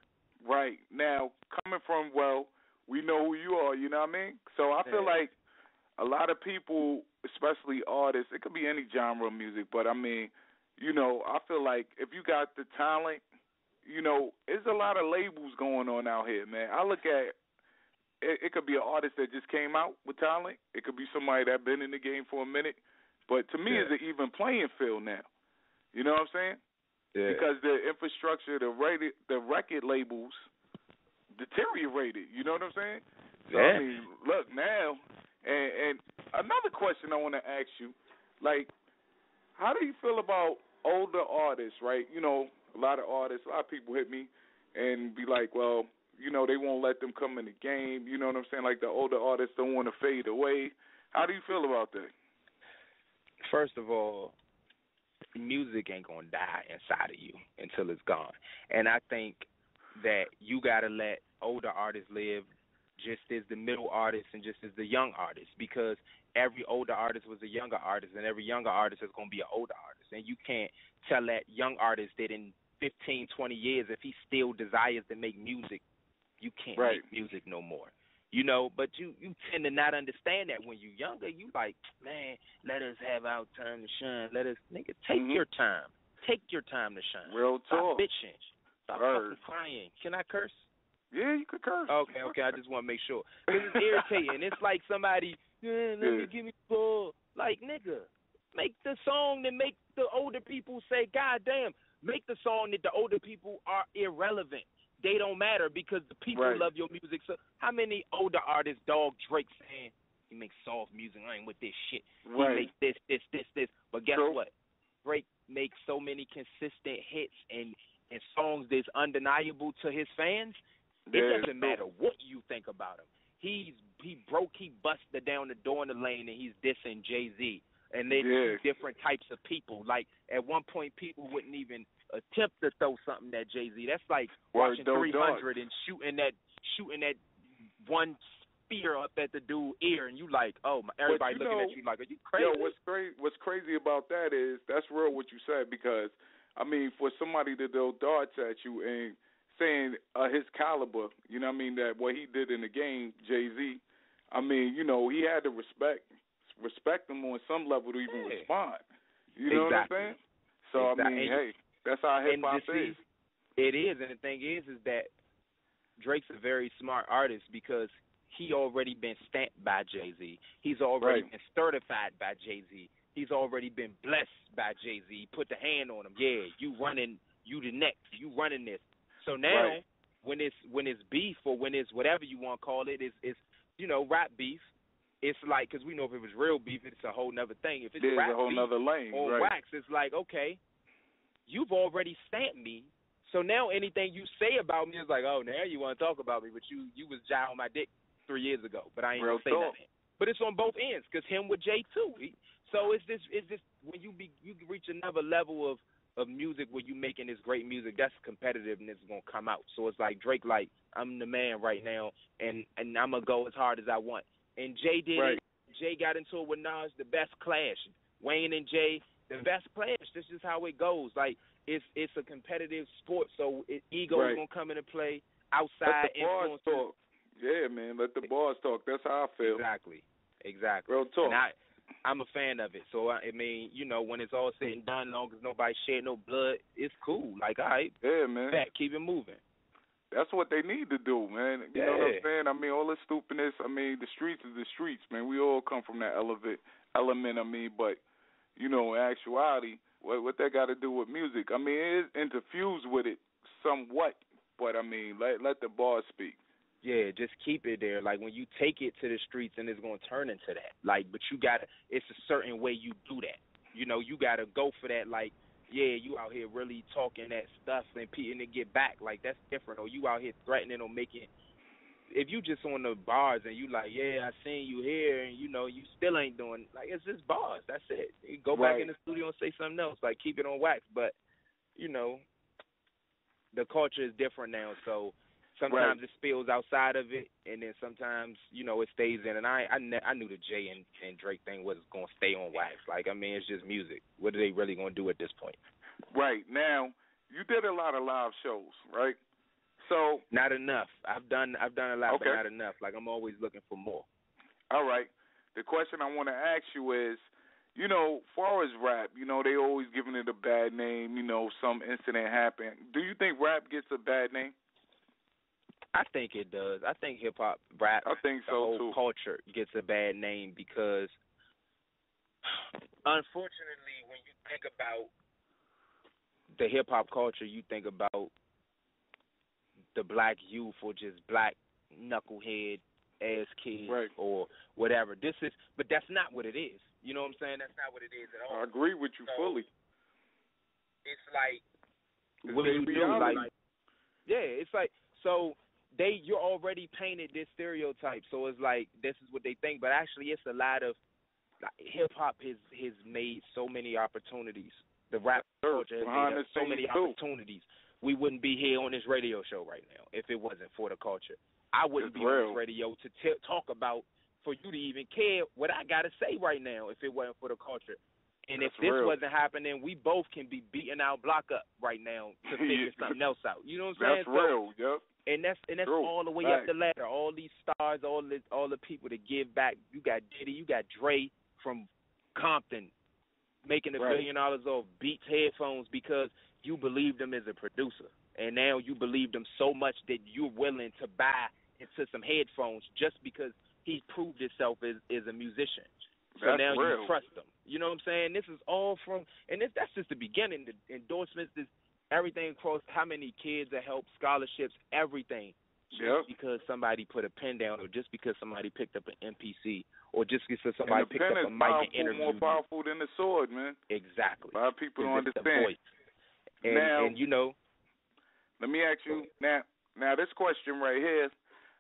right now, coming from well, we know who you are. You know what I mean? So I feel Yeah. like a lot of people, especially artists, it could be any genre of music, but I mean, you know, I feel like if you got the talent, you know, there's a lot of labels going on out here, man. I look at it, it could be an artist that just came out with talent. It could be somebody that been in the game for a minute. But to me, Yeah. it's an even playing field now. You know what I'm saying? Yeah. Because the infrastructure, the rated, the record labels deteriorated. You know what I'm saying? So Yeah. I mean, look now, and and another question I want to ask you, like, how do you feel about older artists? Right? You know, a lot of artists, a lot of people hit me and be like, well, you know, they won't let them come in the game. You know what I'm saying? Like the older artists don't want to fade away. How do you feel about that? First of all, music ain't gonna die inside of you until it's gone. And I think that you gotta let older artists live just as the middle artists and just as the young artists because every older artist was a younger artist and every younger artist is gonna be an older artist. And you can't tell that young artist that in fifteen, twenty years if he still desires to make music, you can't Right. make music no more. You know, but you you tend to not understand that when you're younger. You like, man, let us have our time to shine. Let us, nigga, take Mhm. your time. Take your time to shine. Real talk. Stop bitching. Stop fucking crying. Can I curse? Yeah, you could curse. Okay, okay. I just want to make sure because it's irritating. it's like somebody, yeah, let Yeah. me give me ball. Like nigga, make the song that make the older people say, God damn. Make the song that the older people are irrelevant. They don't matter because the people Right. love your music. So how many older artists, dog Drake saying he makes soft music? I ain't with this shit. He Right. makes this, this, this, this. But guess True. what? Drake makes so many consistent hits and and songs that's undeniable to his fans. It Yeah, doesn't matter what you think about him. He's he broke, he busted down the door in the lane, and he's dissing Jay Z. And they're Yeah. different types of people. Like at one point, people wouldn't even attempt to throw something at Jay Z. That's like watching 300 and shooting that shooting that one spear up at the dude ear, and you like, oh, my, everybody looking know- at you like, are you crazy? Yo, what's crazy? What's crazy about that is that's real what you said because I mean, for somebody to throw darts at you and saying uh, his caliber, you know, what I mean that what he did in the game, Jay Z. I mean, you know, he had to respect respect him on some level to even Yeah. respond. You know Exactly. what I'm saying? So Exactly. I mean, And- hey, that's how hip hop is. It is, and the thing is, is that Drake's a very smart artist because he already been stamped by Jay Z. He's already Right. been certified by Jay Z. He's already been blessed by Jay Z. Put the hand on him. Yeah, you running, you the next, you running this. So now, Right. when it's when it's beef or when it's whatever you want to call it, it's it's you know rap beef. It's like because we know if it was real beef, it's a whole nother thing. If it's There's rap a whole beef, nother lane, on right? wax, it's like, okay, you've already stamped me. So now anything you say about me is like, oh, now you want to talk about me, but you you was on my dick three years ago, but I ain't Real gonna say talk. nothing. But it's on both ends, cause him with Jay too. He- So it's this it's this when you be you reach another level of of music where you making this great music, that's competitiveness gonna come out. So it's like Drake, like I'm the man right now, and and I'm gonna go as hard as I want. And Jay did Right. it. Jay got into it with Nas, the best clash. Wayne and Jay, the best clash. This is how it goes. Like it's it's a competitive sport, so it, ego Right. is gonna come into play. Outside talk. Yeah, man. Let the bars talk. That's how I feel. Exactly. Exactly. Real talk. And I, I'm a fan of it. So I, I mean, you know, when it's all said and done, long as nobody shed no blood, it's cool. Like, all right, yeah, man. back, keep it moving. That's what they need to do, man. You know what I'm saying? I mean, all this stupidness. I mean, the streets is the streets, man. We all come from that element, element. I mean, but you know, in actuality, what what that got to do with music? I mean, it is interfused with it somewhat, but I mean, let let the bars speak. Yeah, just keep it there. Like when you take it to the streets, and it's gonna turn into that. Like, but you gotta. It's a certain way you do that. You know, you gotta go for that. Like, yeah, you out here really talking that stuff and pe- and it get back. Like that's different. Or you out here threatening or making. If you just on the bars and you like, yeah, I seen you here, and you know you still ain't doing like it's just bars. That's it. You go back in the studio and say something else. Like keep it on wax. But you know, the culture is different now, so sometimes it spills outside of it, and then sometimes you know it stays in. And I I, ne- I knew the Jay and, and Drake thing was gonna stay on wax. Like I mean, it's just music. What are they really gonna do at this point? Right now, you did a lot of live shows, right? So, Not enough. I've done I've done a lot, Okay. but not enough. Like I'm always looking for more. all right. The question I want to ask you is, you know, far as rap, you know, they always giving it a bad name. You know, some incident happened. Do you think rap gets a bad name? I think it does. I think hip hop, rap, I think the so whole too. culture gets a bad name because, unfortunately, when you think about the hip hop culture, you think about the black youth or just black knucklehead ass kids Right. or whatever. This is, but that's not what it is. You know what I'm saying? That's not what it is at all. I agree with you So, fully. It's like It's what do you do? reality. Like, yeah, it's like so they you're already painted this stereotype. So it's like this is what they think, but actually it's a lot of like, hip hop has has made so many opportunities. The rap culture has behind made the so many too. opportunities. We wouldn't be here on this radio show right now if it wasn't for the culture. I wouldn't It's be on this radio to t- talk about for you to even care what I got to say right now if it wasn't for the culture. And if this real. wasn't happening, we both can be beating our block up right now to figure Yeah. something else out. You know what I'm saying? That's So- real. Yep. And that's and that's True. all the way up the ladder. All these stars, all the all the people that give back. You got Diddy, you got Dre from Compton, making a Right. billion dollars off Beats headphones because you believed him as a producer, and now you believe him so much that you're willing to buy into some headphones just because he proved himself as as a musician. So That's now real. you trust him. You know what I'm saying? This is all from, and this, that's just the beginning. The endorsements, this everything across how many kids are helped, scholarships, everything. Just because somebody put a pen down, or just because somebody picked up an MPC, or just because somebody picked up a mic powerful, and interviewed more powerful than the sword, man. Exactly. A lot of people don't understand. And, Now- and you know, Let me ask you now. Now this question right here,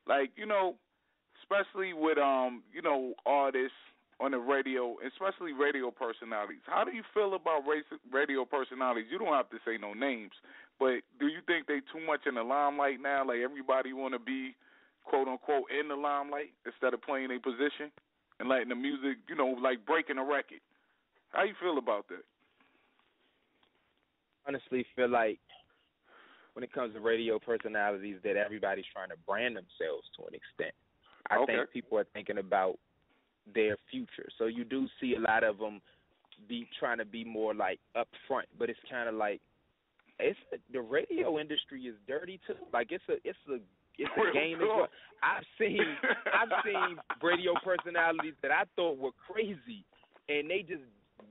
like you know, especially with um, you know, artists on the radio, especially radio personalities. How do you feel about race, radio personalities? You don't have to say no names, but do you think they too much in the limelight now? Like everybody want to be, quote unquote, in the limelight instead of playing a position and letting the music, you know, like breaking a record. How you feel about that? honestly feel like when it comes to radio personalities that everybody's trying to brand themselves to an extent. I Okay. think people are thinking about their future. So you do see a lot of them be trying to be more like upfront, but it's kind of like it's the radio industry is dirty too. Like it's a it's a it's a game as well. I've seen I've seen radio personalities that I thought were crazy, and they just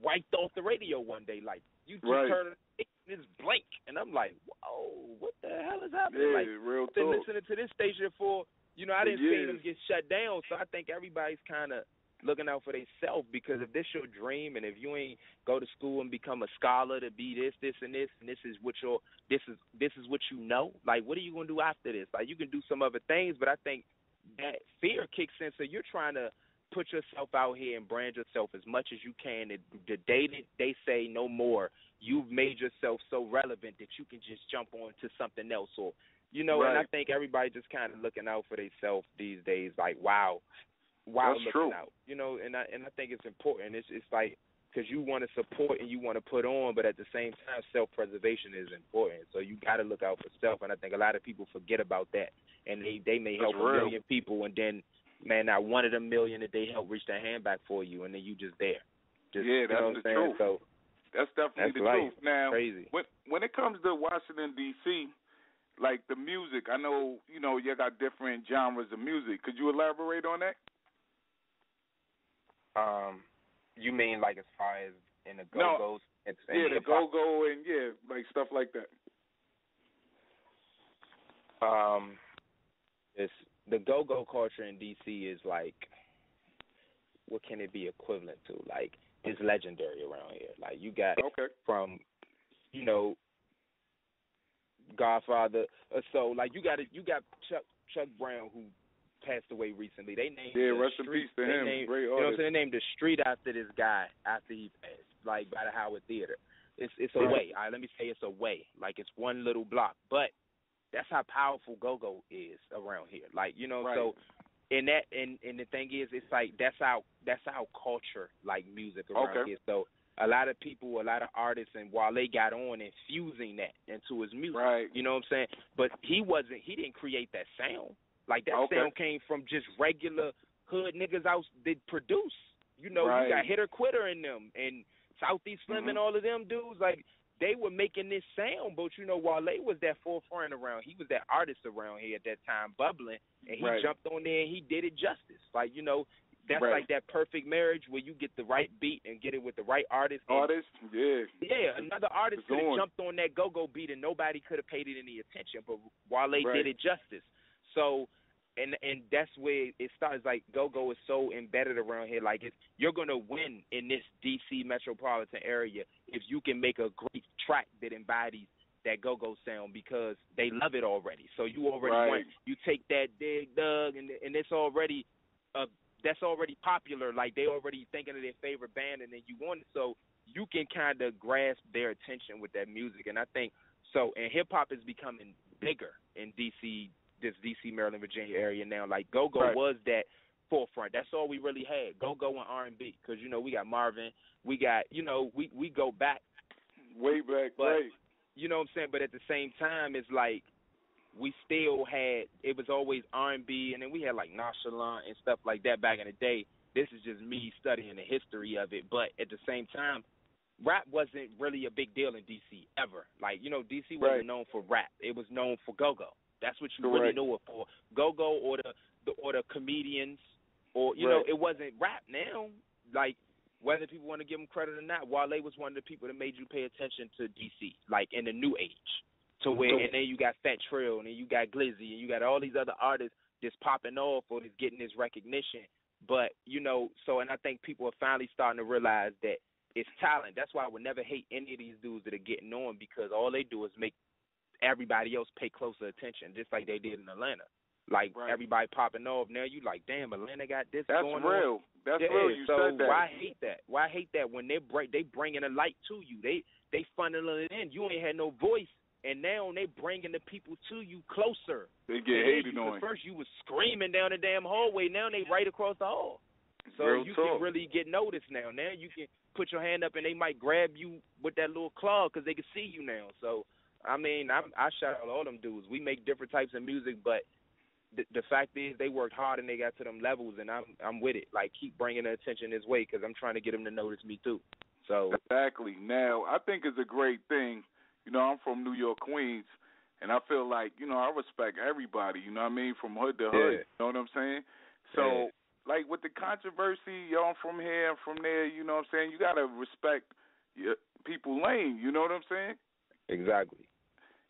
wiped off the radio one day. Like you just Right. turn it, it's blank, and I'm like, whoa, what the hell is happening? Yeah, Like real been talk. listening to this station for you know I didn't see them get shut down, so I think everybody's kind of looking out for themselves because if this your dream and if you ain't go to school and become a scholar to be this, this, and this, and this is what your this is this is what you know, like what are you gonna do after this? Like you can do some other things, but I think that fear kicks in, so you're trying to put yourself out here and brand yourself as much as you can. The, the day that they say no more, you've made yourself so relevant that you can just jump on to something else or you know, and I think everybody just kind of looking out for themselves these days. Like, wow, wow, That's looking true. out. You know, and I and I think it's important. It's it's like because you want to support and you want to put on, but at the same time, self preservation is important. So you got to look out for self, and I think a lot of people forget about that, and they they may help That's a real. million people, and then man, not one of the million that they help reach their hand back for you, and then you just there. Just, Yeah, you that's know the saying? truth. So That's definitely That's the life. truth. Now, crazy. when when it comes to Washington D.C., like the music, I know you know you got different genres of music. Could you elaborate on that? Um, you mean like as far as in the No. go-go's and, and yeah, the go go and yeah, like stuff like that. Um, it's the go-go culture in DC is like, what can it be equivalent to? Like, it's legendary around here. Like, you got Okay. from, you know, Godfather. Uh, so, like, you got it. you got Chuck Chuck Brown who passed away recently. They named Yeah, the rest in peace to him. Named, Great you know what I'm saying? They named the street after this guy after he passed, like by the Howard Theater. It's it's a Right. way. All right, let me say it's a way. Like it's one little block, but that's how powerful go go is around here. Like you know, Right. so and that and and the thing is, it's like that's how that's how culture, like music around Okay. here. So a lot of people, a lot of artists, and while they got on infusing that into his music. Right. You know what I'm saying? But he wasn't. He didn't create that sound. Like that Okay. sound came from just regular hood niggas out that produce. You know, Right. you got hitter quitter in them and Southeast Slim Mhm. and all of them dudes. Like they were making this sound, but you know, Wale was that forefront around. He was that artist around here at that time, bubbling, and he Right. jumped on there and he did it justice. Like you know, that's Right. like that perfect marriage where you get the right beat and get it with the right artist. Artist, yeah. yeah, another artist could have jumped on that go-go beat and nobody could have paid it any attention, but Wale Right. did it justice. So, and and that's where it starts. Like go-go is so embedded around here. Like it's, you're gonna win in this DC metropolitan area if you can make a great track that embodies that go-go sound because they love it already. So you already Right. want you take that dig Doug and and it's already uh that's already popular. Like they already thinking of their favorite band, and then you want it, so you can kind of grasp their attention with that music. And I think so. And hip hop is becoming bigger in DC, this DC, Maryland, Virginia area now. Like Go Go Right. was that forefront. That's all we really had. Go Go and R and B, because you know we got Marvin, we got you know we we go back Way back, But- right. you know what I'm saying? But at the same time, it's like we still had it was always R and B, and then we had like nonchalant and stuff like that back in the day. This is just me studying the history of it, but at the same time, rap wasn't really a big deal in DC ever. Like you know, DC wasn't Right. known for rap; it was known for go go. That's what you really Correct. knew it for. Go go or the, the or the comedians, or you know, it wasn't rap. Now, like whether people want to give him credit or not, Wale was one of the people that made you pay attention to DC, like in the new age. To where, and then you got Fat Trel, and then you got Glizzy, and you got all these other artists that's popping off or that's getting this recognition. But you know, so and I think people are finally starting to realize that it's talent. That's why I would never hate any of these dudes that are getting on because all they do is make everybody else pay closer attention, just like they did in Atlanta. Like Right. everybody popping off now, you like, damn, Atlanta got this That's going on. real. That's yeah, real. You so said that. why hate that? Why hate that when they break they bringing a light to you? They they funneling it in. You ain't had no voice, and now they bringing the people to you closer. They get hated you, on. First you was screaming down the damn hallway. Now they right across the hall. So Real you talk. can really get noticed now. Now you can put your hand up and they might grab you with that little claw because they can see you now. So I mean, I I shout out all them dudes. We make different types of music, but the, the fact is they worked hard and they got to them levels, and I'm I'm with it. Like keep bringing the attention this way because I'm trying to get them to notice me too. So Exactly. Now, I think it's a great thing. You know, I'm from New York, Queens, and I feel like, you know, I respect everybody, you know what I mean, from hood to hood. Yeah. You know what I'm saying? So, like with the controversy, y'all from here and from there, you know what I'm saying? You got to respect your people lane, you know what I'm saying? exactly.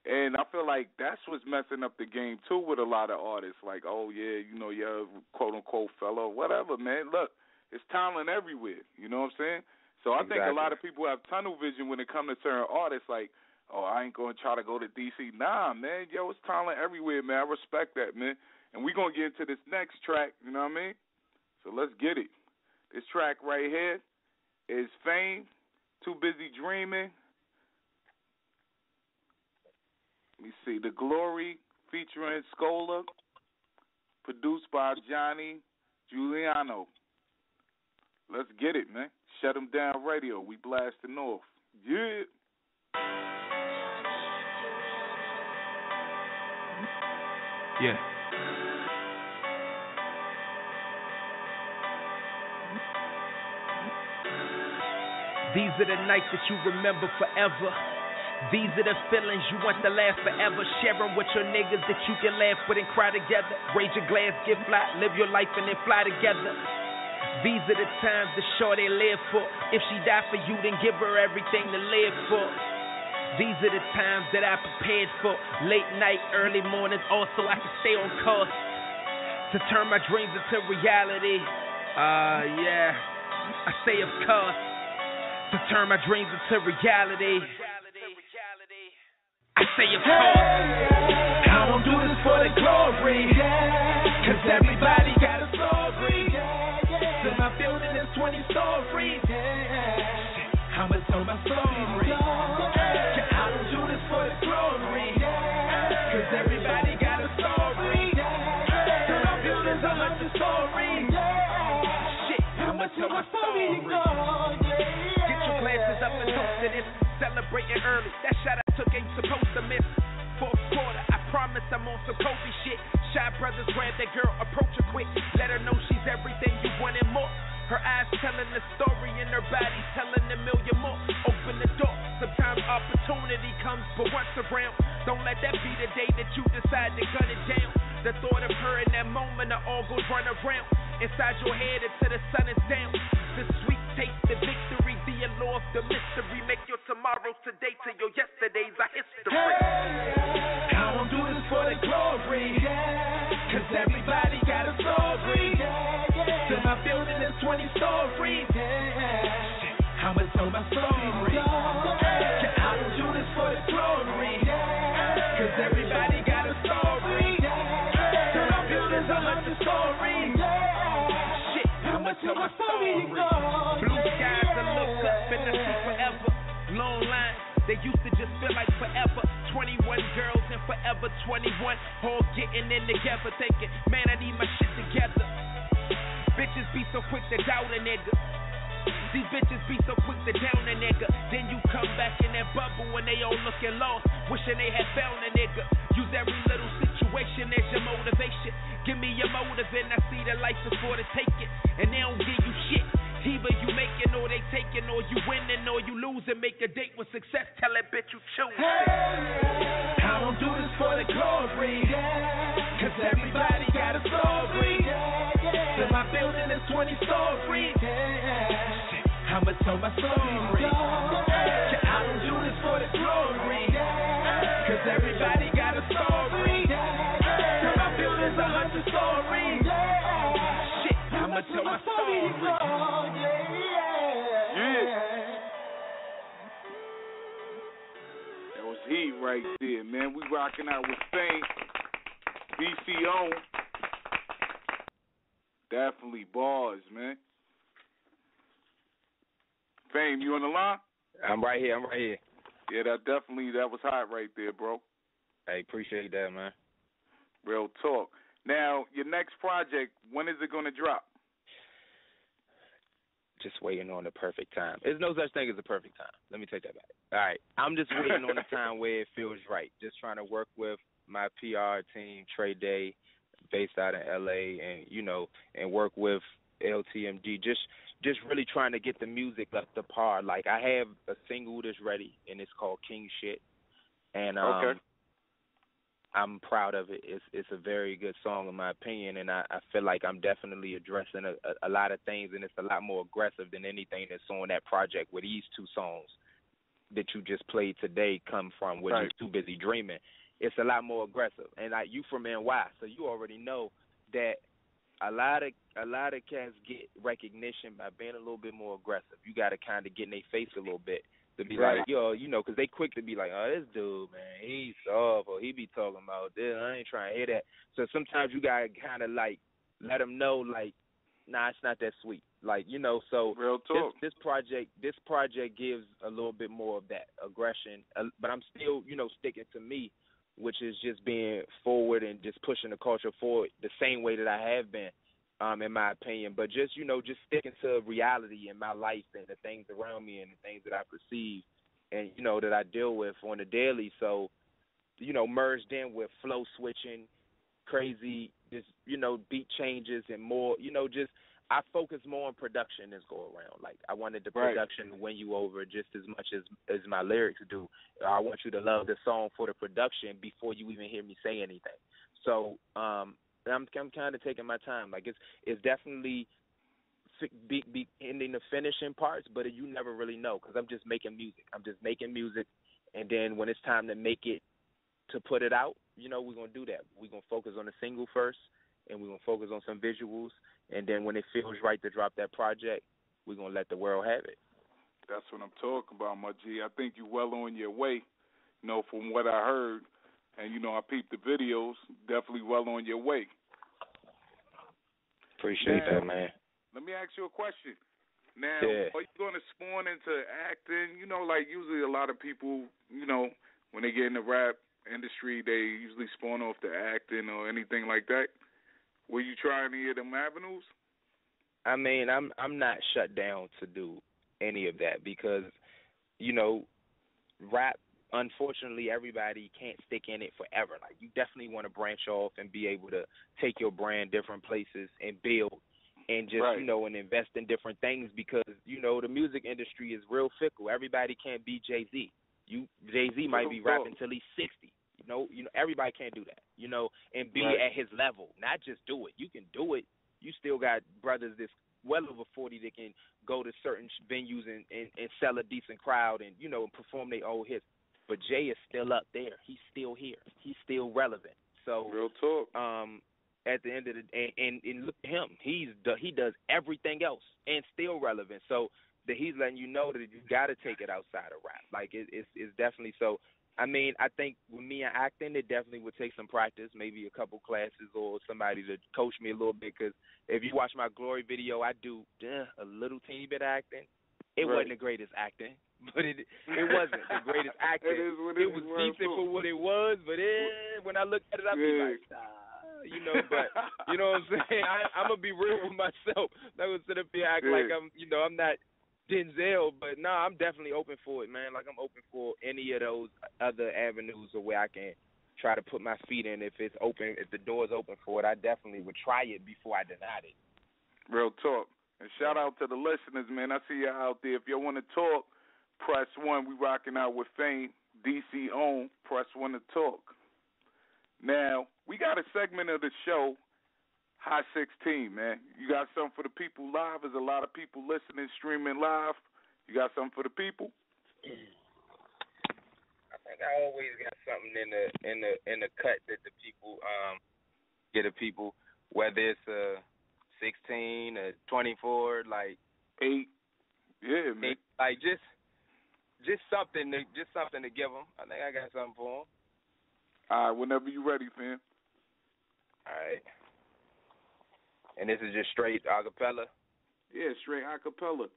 And I feel like that's what's messing up the game too with a lot of artists. Like, oh yeah, you know, you're a quote unquote fellow, whatever, man. Look, it's talent everywhere. You know what I'm saying? So I think a lot of people have tunnel vision when it comes to certain artists. Like, oh, I ain't gonna try to go to DC. Nah, man, yo, it's talent everywhere, man. I respect that, man. And we gonna get into this next track. You know what I mean? So let's get it. This track right here is Fame, Too Busy Dreaming. Let me see. The Glory featuring Scola, produced by Johnny Giuliano. Let's get it, man. Shut them down radio. We blasting off. Yeah. Yeah. These are the nights that you remember forever. These are the feelings you want to last forever. Sharing with your niggas that you can laugh with and cry together. Raise your glass, get fly, live your life and then fly together. These are the times the shorty live for. If she die for you, then give her everything to live for. These are the times that I prepared for. Late night, early mornings, also I can stay on course to turn my dreams into reality. Uh, yeah, I say of course to turn my dreams into reality. I say of course. I don't do this for the glory, cause everybody got a story. So my building is 20 stories. I'ma tell my story. I don't do this for the glory, cause everybody got a story. So my building's a hundred stories. Shit, I'ma tell my story. On some Kobe shit. Shy brothers grab that girl, approach her quick. Let her know she's everything you want and more. Her eyes telling the story and her body telling a million more. Open the door. Sometimes opportunity comes, but once around, don't let that be the day that you decide to gun it down. The thought of her in that moment, the all goes run around inside your head until the sun is heat right there, man. We rocking out with Fame. BCO. Definitely bars, man. Fame, you on the line? I'm right here. I'm right here. Yeah, that definitely that was hot right there, bro. Hey, appreciate that, man. Real talk. Now, your next project, when is it gonna drop? Just waiting on the perfect time. There's no such thing as a perfect time. Let me take that back. All right, I'm just waiting on the time where it feels right. Just trying to work with my PR team, Trey Day, based out in LA, and you know, and work with LTMG. Just just really trying to get the music up to par. Like I have a single that's ready, and it's called King Shit, and um, Okay. I'm proud of it. It's it's a very good song in my opinion, and I, I feel like I'm definitely addressing a, a, a lot of things, and it's a lot more aggressive than anything that's on that project. Where these two songs that you just played today come from, where Right. you're too busy dreaming. It's a lot more aggressive, and like you from NY, so you already know that a lot of a lot of cats get recognition by being a little bit more aggressive. You got to kind of get in their face a little bit to be Right. like, yo, you know, 'cause they quick to be like, oh, this dude, man, he's soft, or he be talking about this. I ain't trying to hear that. So sometimes you gotta kind of like let them know, like, nah, it's not that sweet. Like, you know, so Real this this project this project gives a little bit more of that aggression, uh, but I'm still, you know, sticking to me, which is just being forward and just pushing the culture forward the same way that I have been. Um, in my opinion. But just you know, just sticking to reality in my life and the things around me and the things that I perceive and you know that I deal with on a daily. So, you know, merged in with flow switching, crazy, just you know, beat changes and more. You know, just I focus more on production this go around. Like I wanted the right. production to win you over just as much as as my lyrics do. I want you to love the song for the production before you even hear me say anything. So um I'm I'm kind of taking my time. Like it's it's definitely be, be ending the finishing parts, but you never really know because I'm just making music. I'm just making music, and then when it's time to make it to put it out, you know, we're gonna do that. We're gonna focus on the single first, and we're gonna focus on some visuals, and then when it feels right to drop that project, we're gonna let the world have it. That's what I'm talking about, my G. I think you're well on your way. You know, from what I heard, and you know, I peeped the videos. Definitely well on your way. Appreciate now, that, man. Let me ask you a question. Now, yeah. are you going to spawn into acting? You know, like usually a lot of people, you know, when they get in the rap industry, they usually spawn off to acting or anything like that. Were you trying any of them avenues? I mean, I'm I'm not shut down to do any of that because, you know, rap. Unfortunately, everybody can't stick in it forever. Like you definitely want to branch off and be able to take your brand different places and build and just right. you know and invest in different things because you know the music industry is real fickle. Everybody can't be Jay Z. You Jay Z might be rapping till he's sixty. You know, you know everybody can't do that. You know, and be right. at his level, not just do it. You can do it. You still got brothers that's well over forty that can go to certain venues and, and and sell a decent crowd and you know perform their old hits. But Jay is still up there. He's still here. He's still relevant. So real talk. Um, at the end of the and, and, and look at him. He's he does everything else and still relevant. So that he's letting you know that you got to take it outside of rap. Like it, it's it's definitely so. I mean, I think with me and acting, it definitely would take some practice, maybe a couple classes or somebody to coach me a little bit. Because if you watch my glory video, I do uh, a little teeny bit of acting. It right. wasn't the greatest acting, but it it wasn't the greatest acting. it, is what it it was decent for what it was, but it, when I look at it, I be like, you know, but you know what I'm saying. I, I'm gonna be real with myself. Not gonna sit up here act yeah. like I'm, you know, I'm not Denzel, but no, nah, I'm definitely open for it, man. Like I'm open for any of those other avenues or where I can try to put my feet in. If it's open, if the door's open for it, I definitely would try it before I denied it. Real talk. And shout out to the listeners, man. I see you out there. If you want to talk, press one. We rocking out with Fame, DC own. Press one to talk. Now, we got a segment of the show, High 16, man. You got something for the people live? There's a lot of people listening, streaming live. You got something for the people? I think I always got something in the in the in the cut that the people um get the people whether it's a sixteen, a twenty four, like eight. Yeah, man. Eight, like just just something to just something to give them. I think I got something for them. All right, whenever you're ready, fam. All right. And this is just straight acapella. Yeah, straight acapella.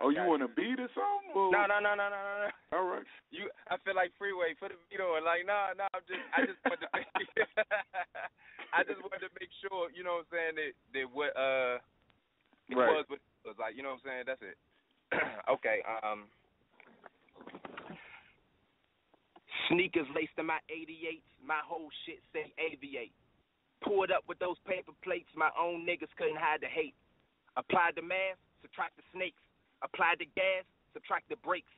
Oh, you want to beat or something? Or? No, no, no, no, no, no. All right. You, I feel like freeway. Put a beat on. Like, no, nah, no. Nah, I'm just, I just wanted to make, I just wanted to make sure, you know what I'm saying, that that what uh, it right. was what it was like. You know what I'm saying? That's it. okay. Um. Sneakers laced in my 88s, my whole shit say aviate. Poured up with those paper plates, my own niggas couldn't hide the hate. Applied the math, subtract the snakes. Applied the gas, subtract the brakes.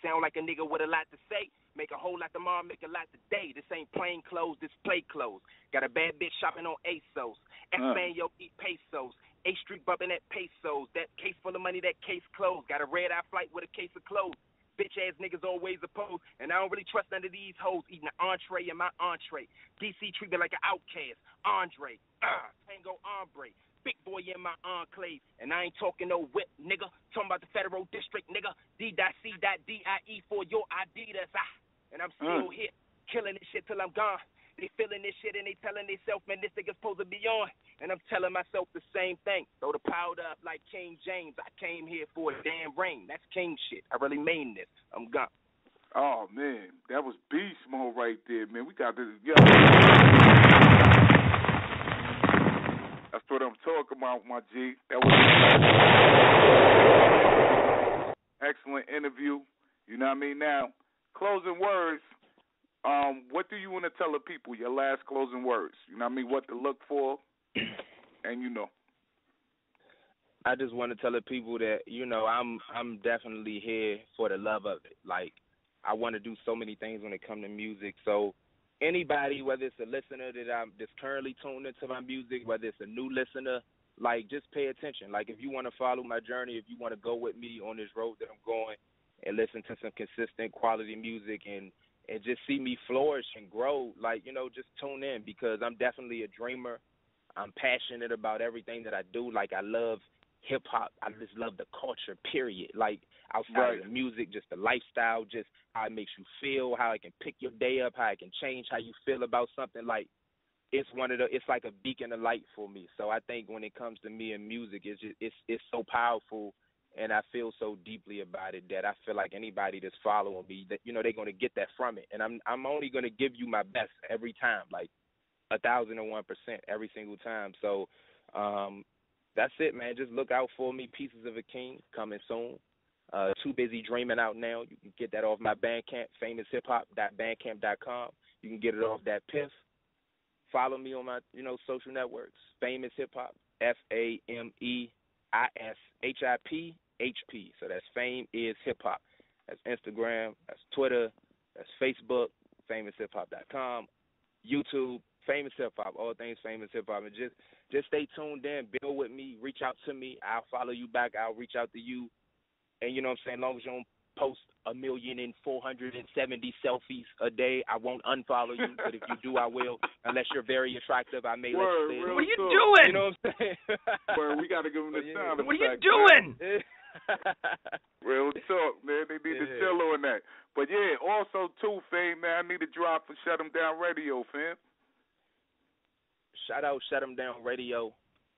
Sound like a nigga with a lot to say. Make a whole lot tomorrow, make a lot today. This ain't plain clothes, this play clothes. Got a bad bitch shopping on ASOS. F-Man, yo, eat pesos. A Street bumping at pesos. That case full of money, that case closed. Got a red eye flight with a case of clothes bitch ass niggas always opposed, and I don't really trust none of these hoes eating an entree in my entree. DC treat me like an outcast. Andre, uh, Tango Ombre, big boy in my enclave, and I ain't talking no whip, nigga. Talking about the federal district, nigga. D.C.D.I.E. for your Adidas, ah. And I'm still uh. here, killing this shit till I'm gone. They feeling this shit and they telling themselves, man, this nigga's supposed to be on. And I'm telling myself the same thing. Throw the powder up like King James. I came here for a damn rain. That's king shit. I really mean this. I'm gone. Oh man, that was beast mode right there, man. We got this. Yeah. That's what I'm talking about, my G. That was excellent interview. You know what I mean? Now, closing words. Um, what do you want to tell the people? Your last closing words. You know what I mean? What to look for, and you know. I just want to tell the people that you know I'm I'm definitely here for the love of it. Like I want to do so many things when it comes to music. So anybody, whether it's a listener that I'm that's currently tuned into my music, whether it's a new listener, like just pay attention. Like if you want to follow my journey, if you want to go with me on this road that I'm going and listen to some consistent quality music and and just see me flourish and grow, like, you know, just tune in because I'm definitely a dreamer. I'm passionate about everything that I do. Like I love hip hop. I just love the culture, period. Like outside right. of the music, just the lifestyle, just how it makes you feel, how it can pick your day up, how it can change how you feel about something. Like it's one of the it's like a beacon of light for me. So I think when it comes to me and music, it's just it's it's so powerful and I feel so deeply about it that I feel like anybody that's following me that you know they're gonna get that from it. And I'm I'm only gonna give you my best every time, like a thousand and one percent every single time. So um that's it, man. Just look out for me. Pieces of a King coming soon. Uh, Too Busy Dreaming out now. You can get that off my Bandcamp, fameishiphop.bandcamp.com. You can get it off that Piff. Follow me on my, you know, social networks. Fame is Hip Hop, F A M E I S H I P H P. So that's Fame is Hip Hop. That's Instagram. That's Twitter. That's Facebook. FameIsHipHop.com. YouTube. Fame is Hip Hop. All things Fame is Hip Hop. And just just stay tuned in. Build with me. Reach out to me. I'll follow you back. I'll reach out to you. And you know what I'm saying? As long as you don't post a million and four hundred and seventy selfies a day, I won't unfollow you. but if you do, I will. Unless you're very attractive, I may Word, let you live. What are you talk. doing? You know what I'm saying? Word, we got to give them the Yeah. time. What are you doing? Real talk, man. They need to chill on that. But yeah, also too, fame, man. I need to drop for Shut 'Em Down Radio, fam. Shout out Shut 'em Down Radio.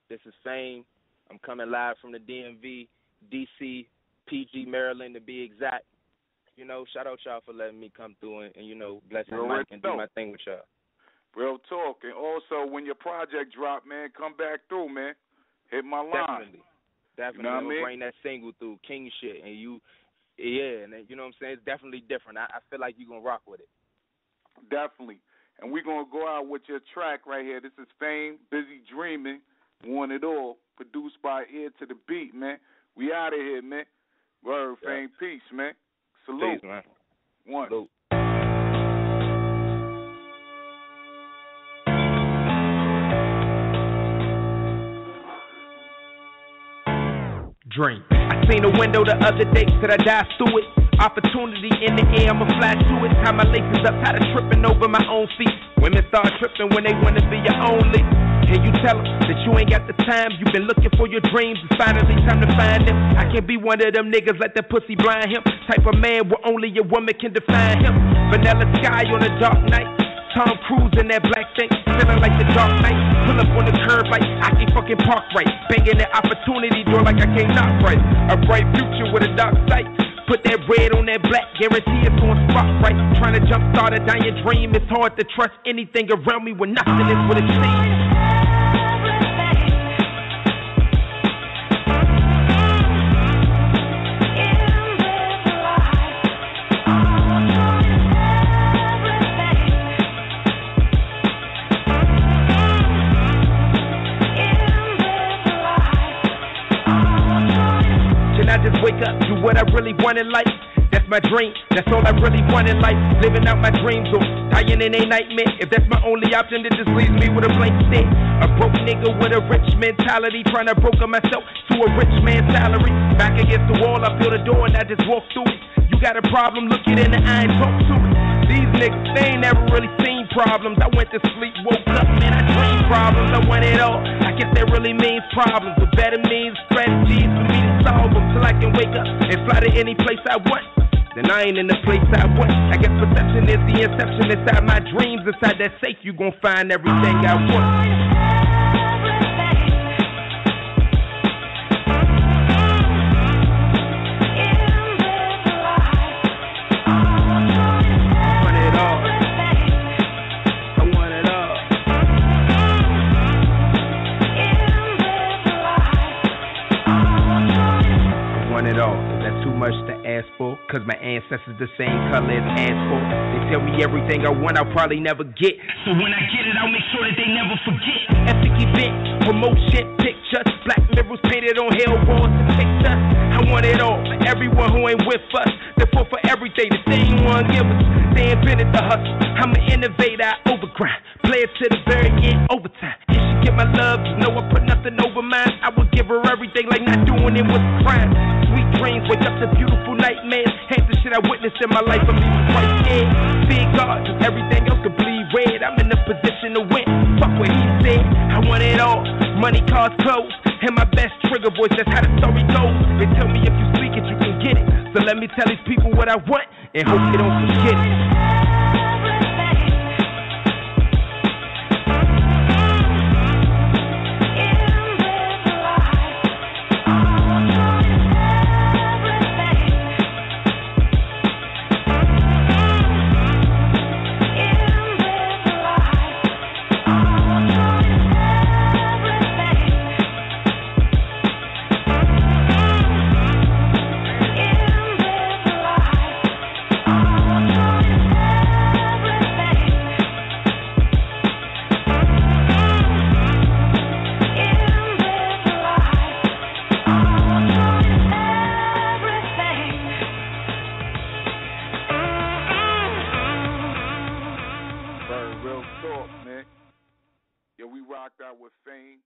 This is Fame. I'm coming live from the DMV, DC, PG, Maryland to be exact. You know, shout out y'all for letting me come through and, and you know, bless my Real mic and do my thing with y'all. Real talk. And also, when your project drop, man, come back through, man. Hit my line. Definitely. Definitely. You know what I mean? bring that single through King shit and you yeah, and you know what I'm saying? It's definitely different. I, I feel like you're gonna rock with it. Definitely. And we're going to go out with your track right here. This is Fame, Busy Dreaming, Want It All, produced by Ear to the Beat, man. We out of here, man. Word, Yeah. Fame, peace, man. Salute. Peace, man. One. Salute. Dream. I seen a window the other day, could I dive through it? Opportunity in the air, I'ma fly to it. Tie my laces up, tired of tripping over my own feet. Women start tripping when they wanna be your only. Can you tell 'em that you ain't got the time? You've been looking for your dreams, it's finally time to find them. I can't be one of them niggas, let that pussy blind him. Type of man where only a woman can define him. Vanilla sky on a dark night. Tom Cruise in that black thing, feeling like the dark knight. Pull up on the curb like I can't fucking park right. Banging the opportunity door like I can't knock right. A bright future with a dark sight. Put that red on that black, guarantee it's on spot right. Trying to jumpstart a dying dream. It's hard to trust anything around me when nothing is what it seems. Just wake up, do what I really want in life? That's my dream, that's all I really want in life. Living out my dreams or dying in a nightmare. If that's my only option, it just leaves me with a blank stare. A broke nigga with a rich mentality, trying to broker myself to a rich man's salary. Back against the wall, I feel the door and I just walk through it. You got a problem, look it in the eye and talk to it. These niggas, they ain't never really seen problems. I went to sleep, woke up, man, I dreamed problems. I want it all. I guess that really means problems. But better means strategies for me to solve them till I can wake up and fly to any place I want. Then I ain't in the place I want. I guess perception is the inception inside my dreams. Inside that safe, you gon' find everything I want. Cause my ancestors the same color as asphalt. They tell me everything I want, I'll probably never get. So when I get it, I'll make sure that they never forget. Epic event, promotion, pictures, black liberals painted on hell walls and pictures. I want it all for everyone who ain't with us. They fought for everything, the same one give us. They invented the hustle. I'm an innovator, I overgrind. Play it to the very end, overtime. If she get my love, you know I put nothing over mine. I would give her everything like not doing it was crime. Sweet dreams, wake up to beautiful nightmares. Hate the shit I witnessed in my life, I'm even quite scared. Big God, everything else could bleed red. I'm in a position to win. What he said. I want it all. Money, cars, clothes. And my best trigger voice, that's how the story goes. They tell me if you speak it, you can get it. So let me tell these people what I want and hope they don't forget it. Rocked out with Fame.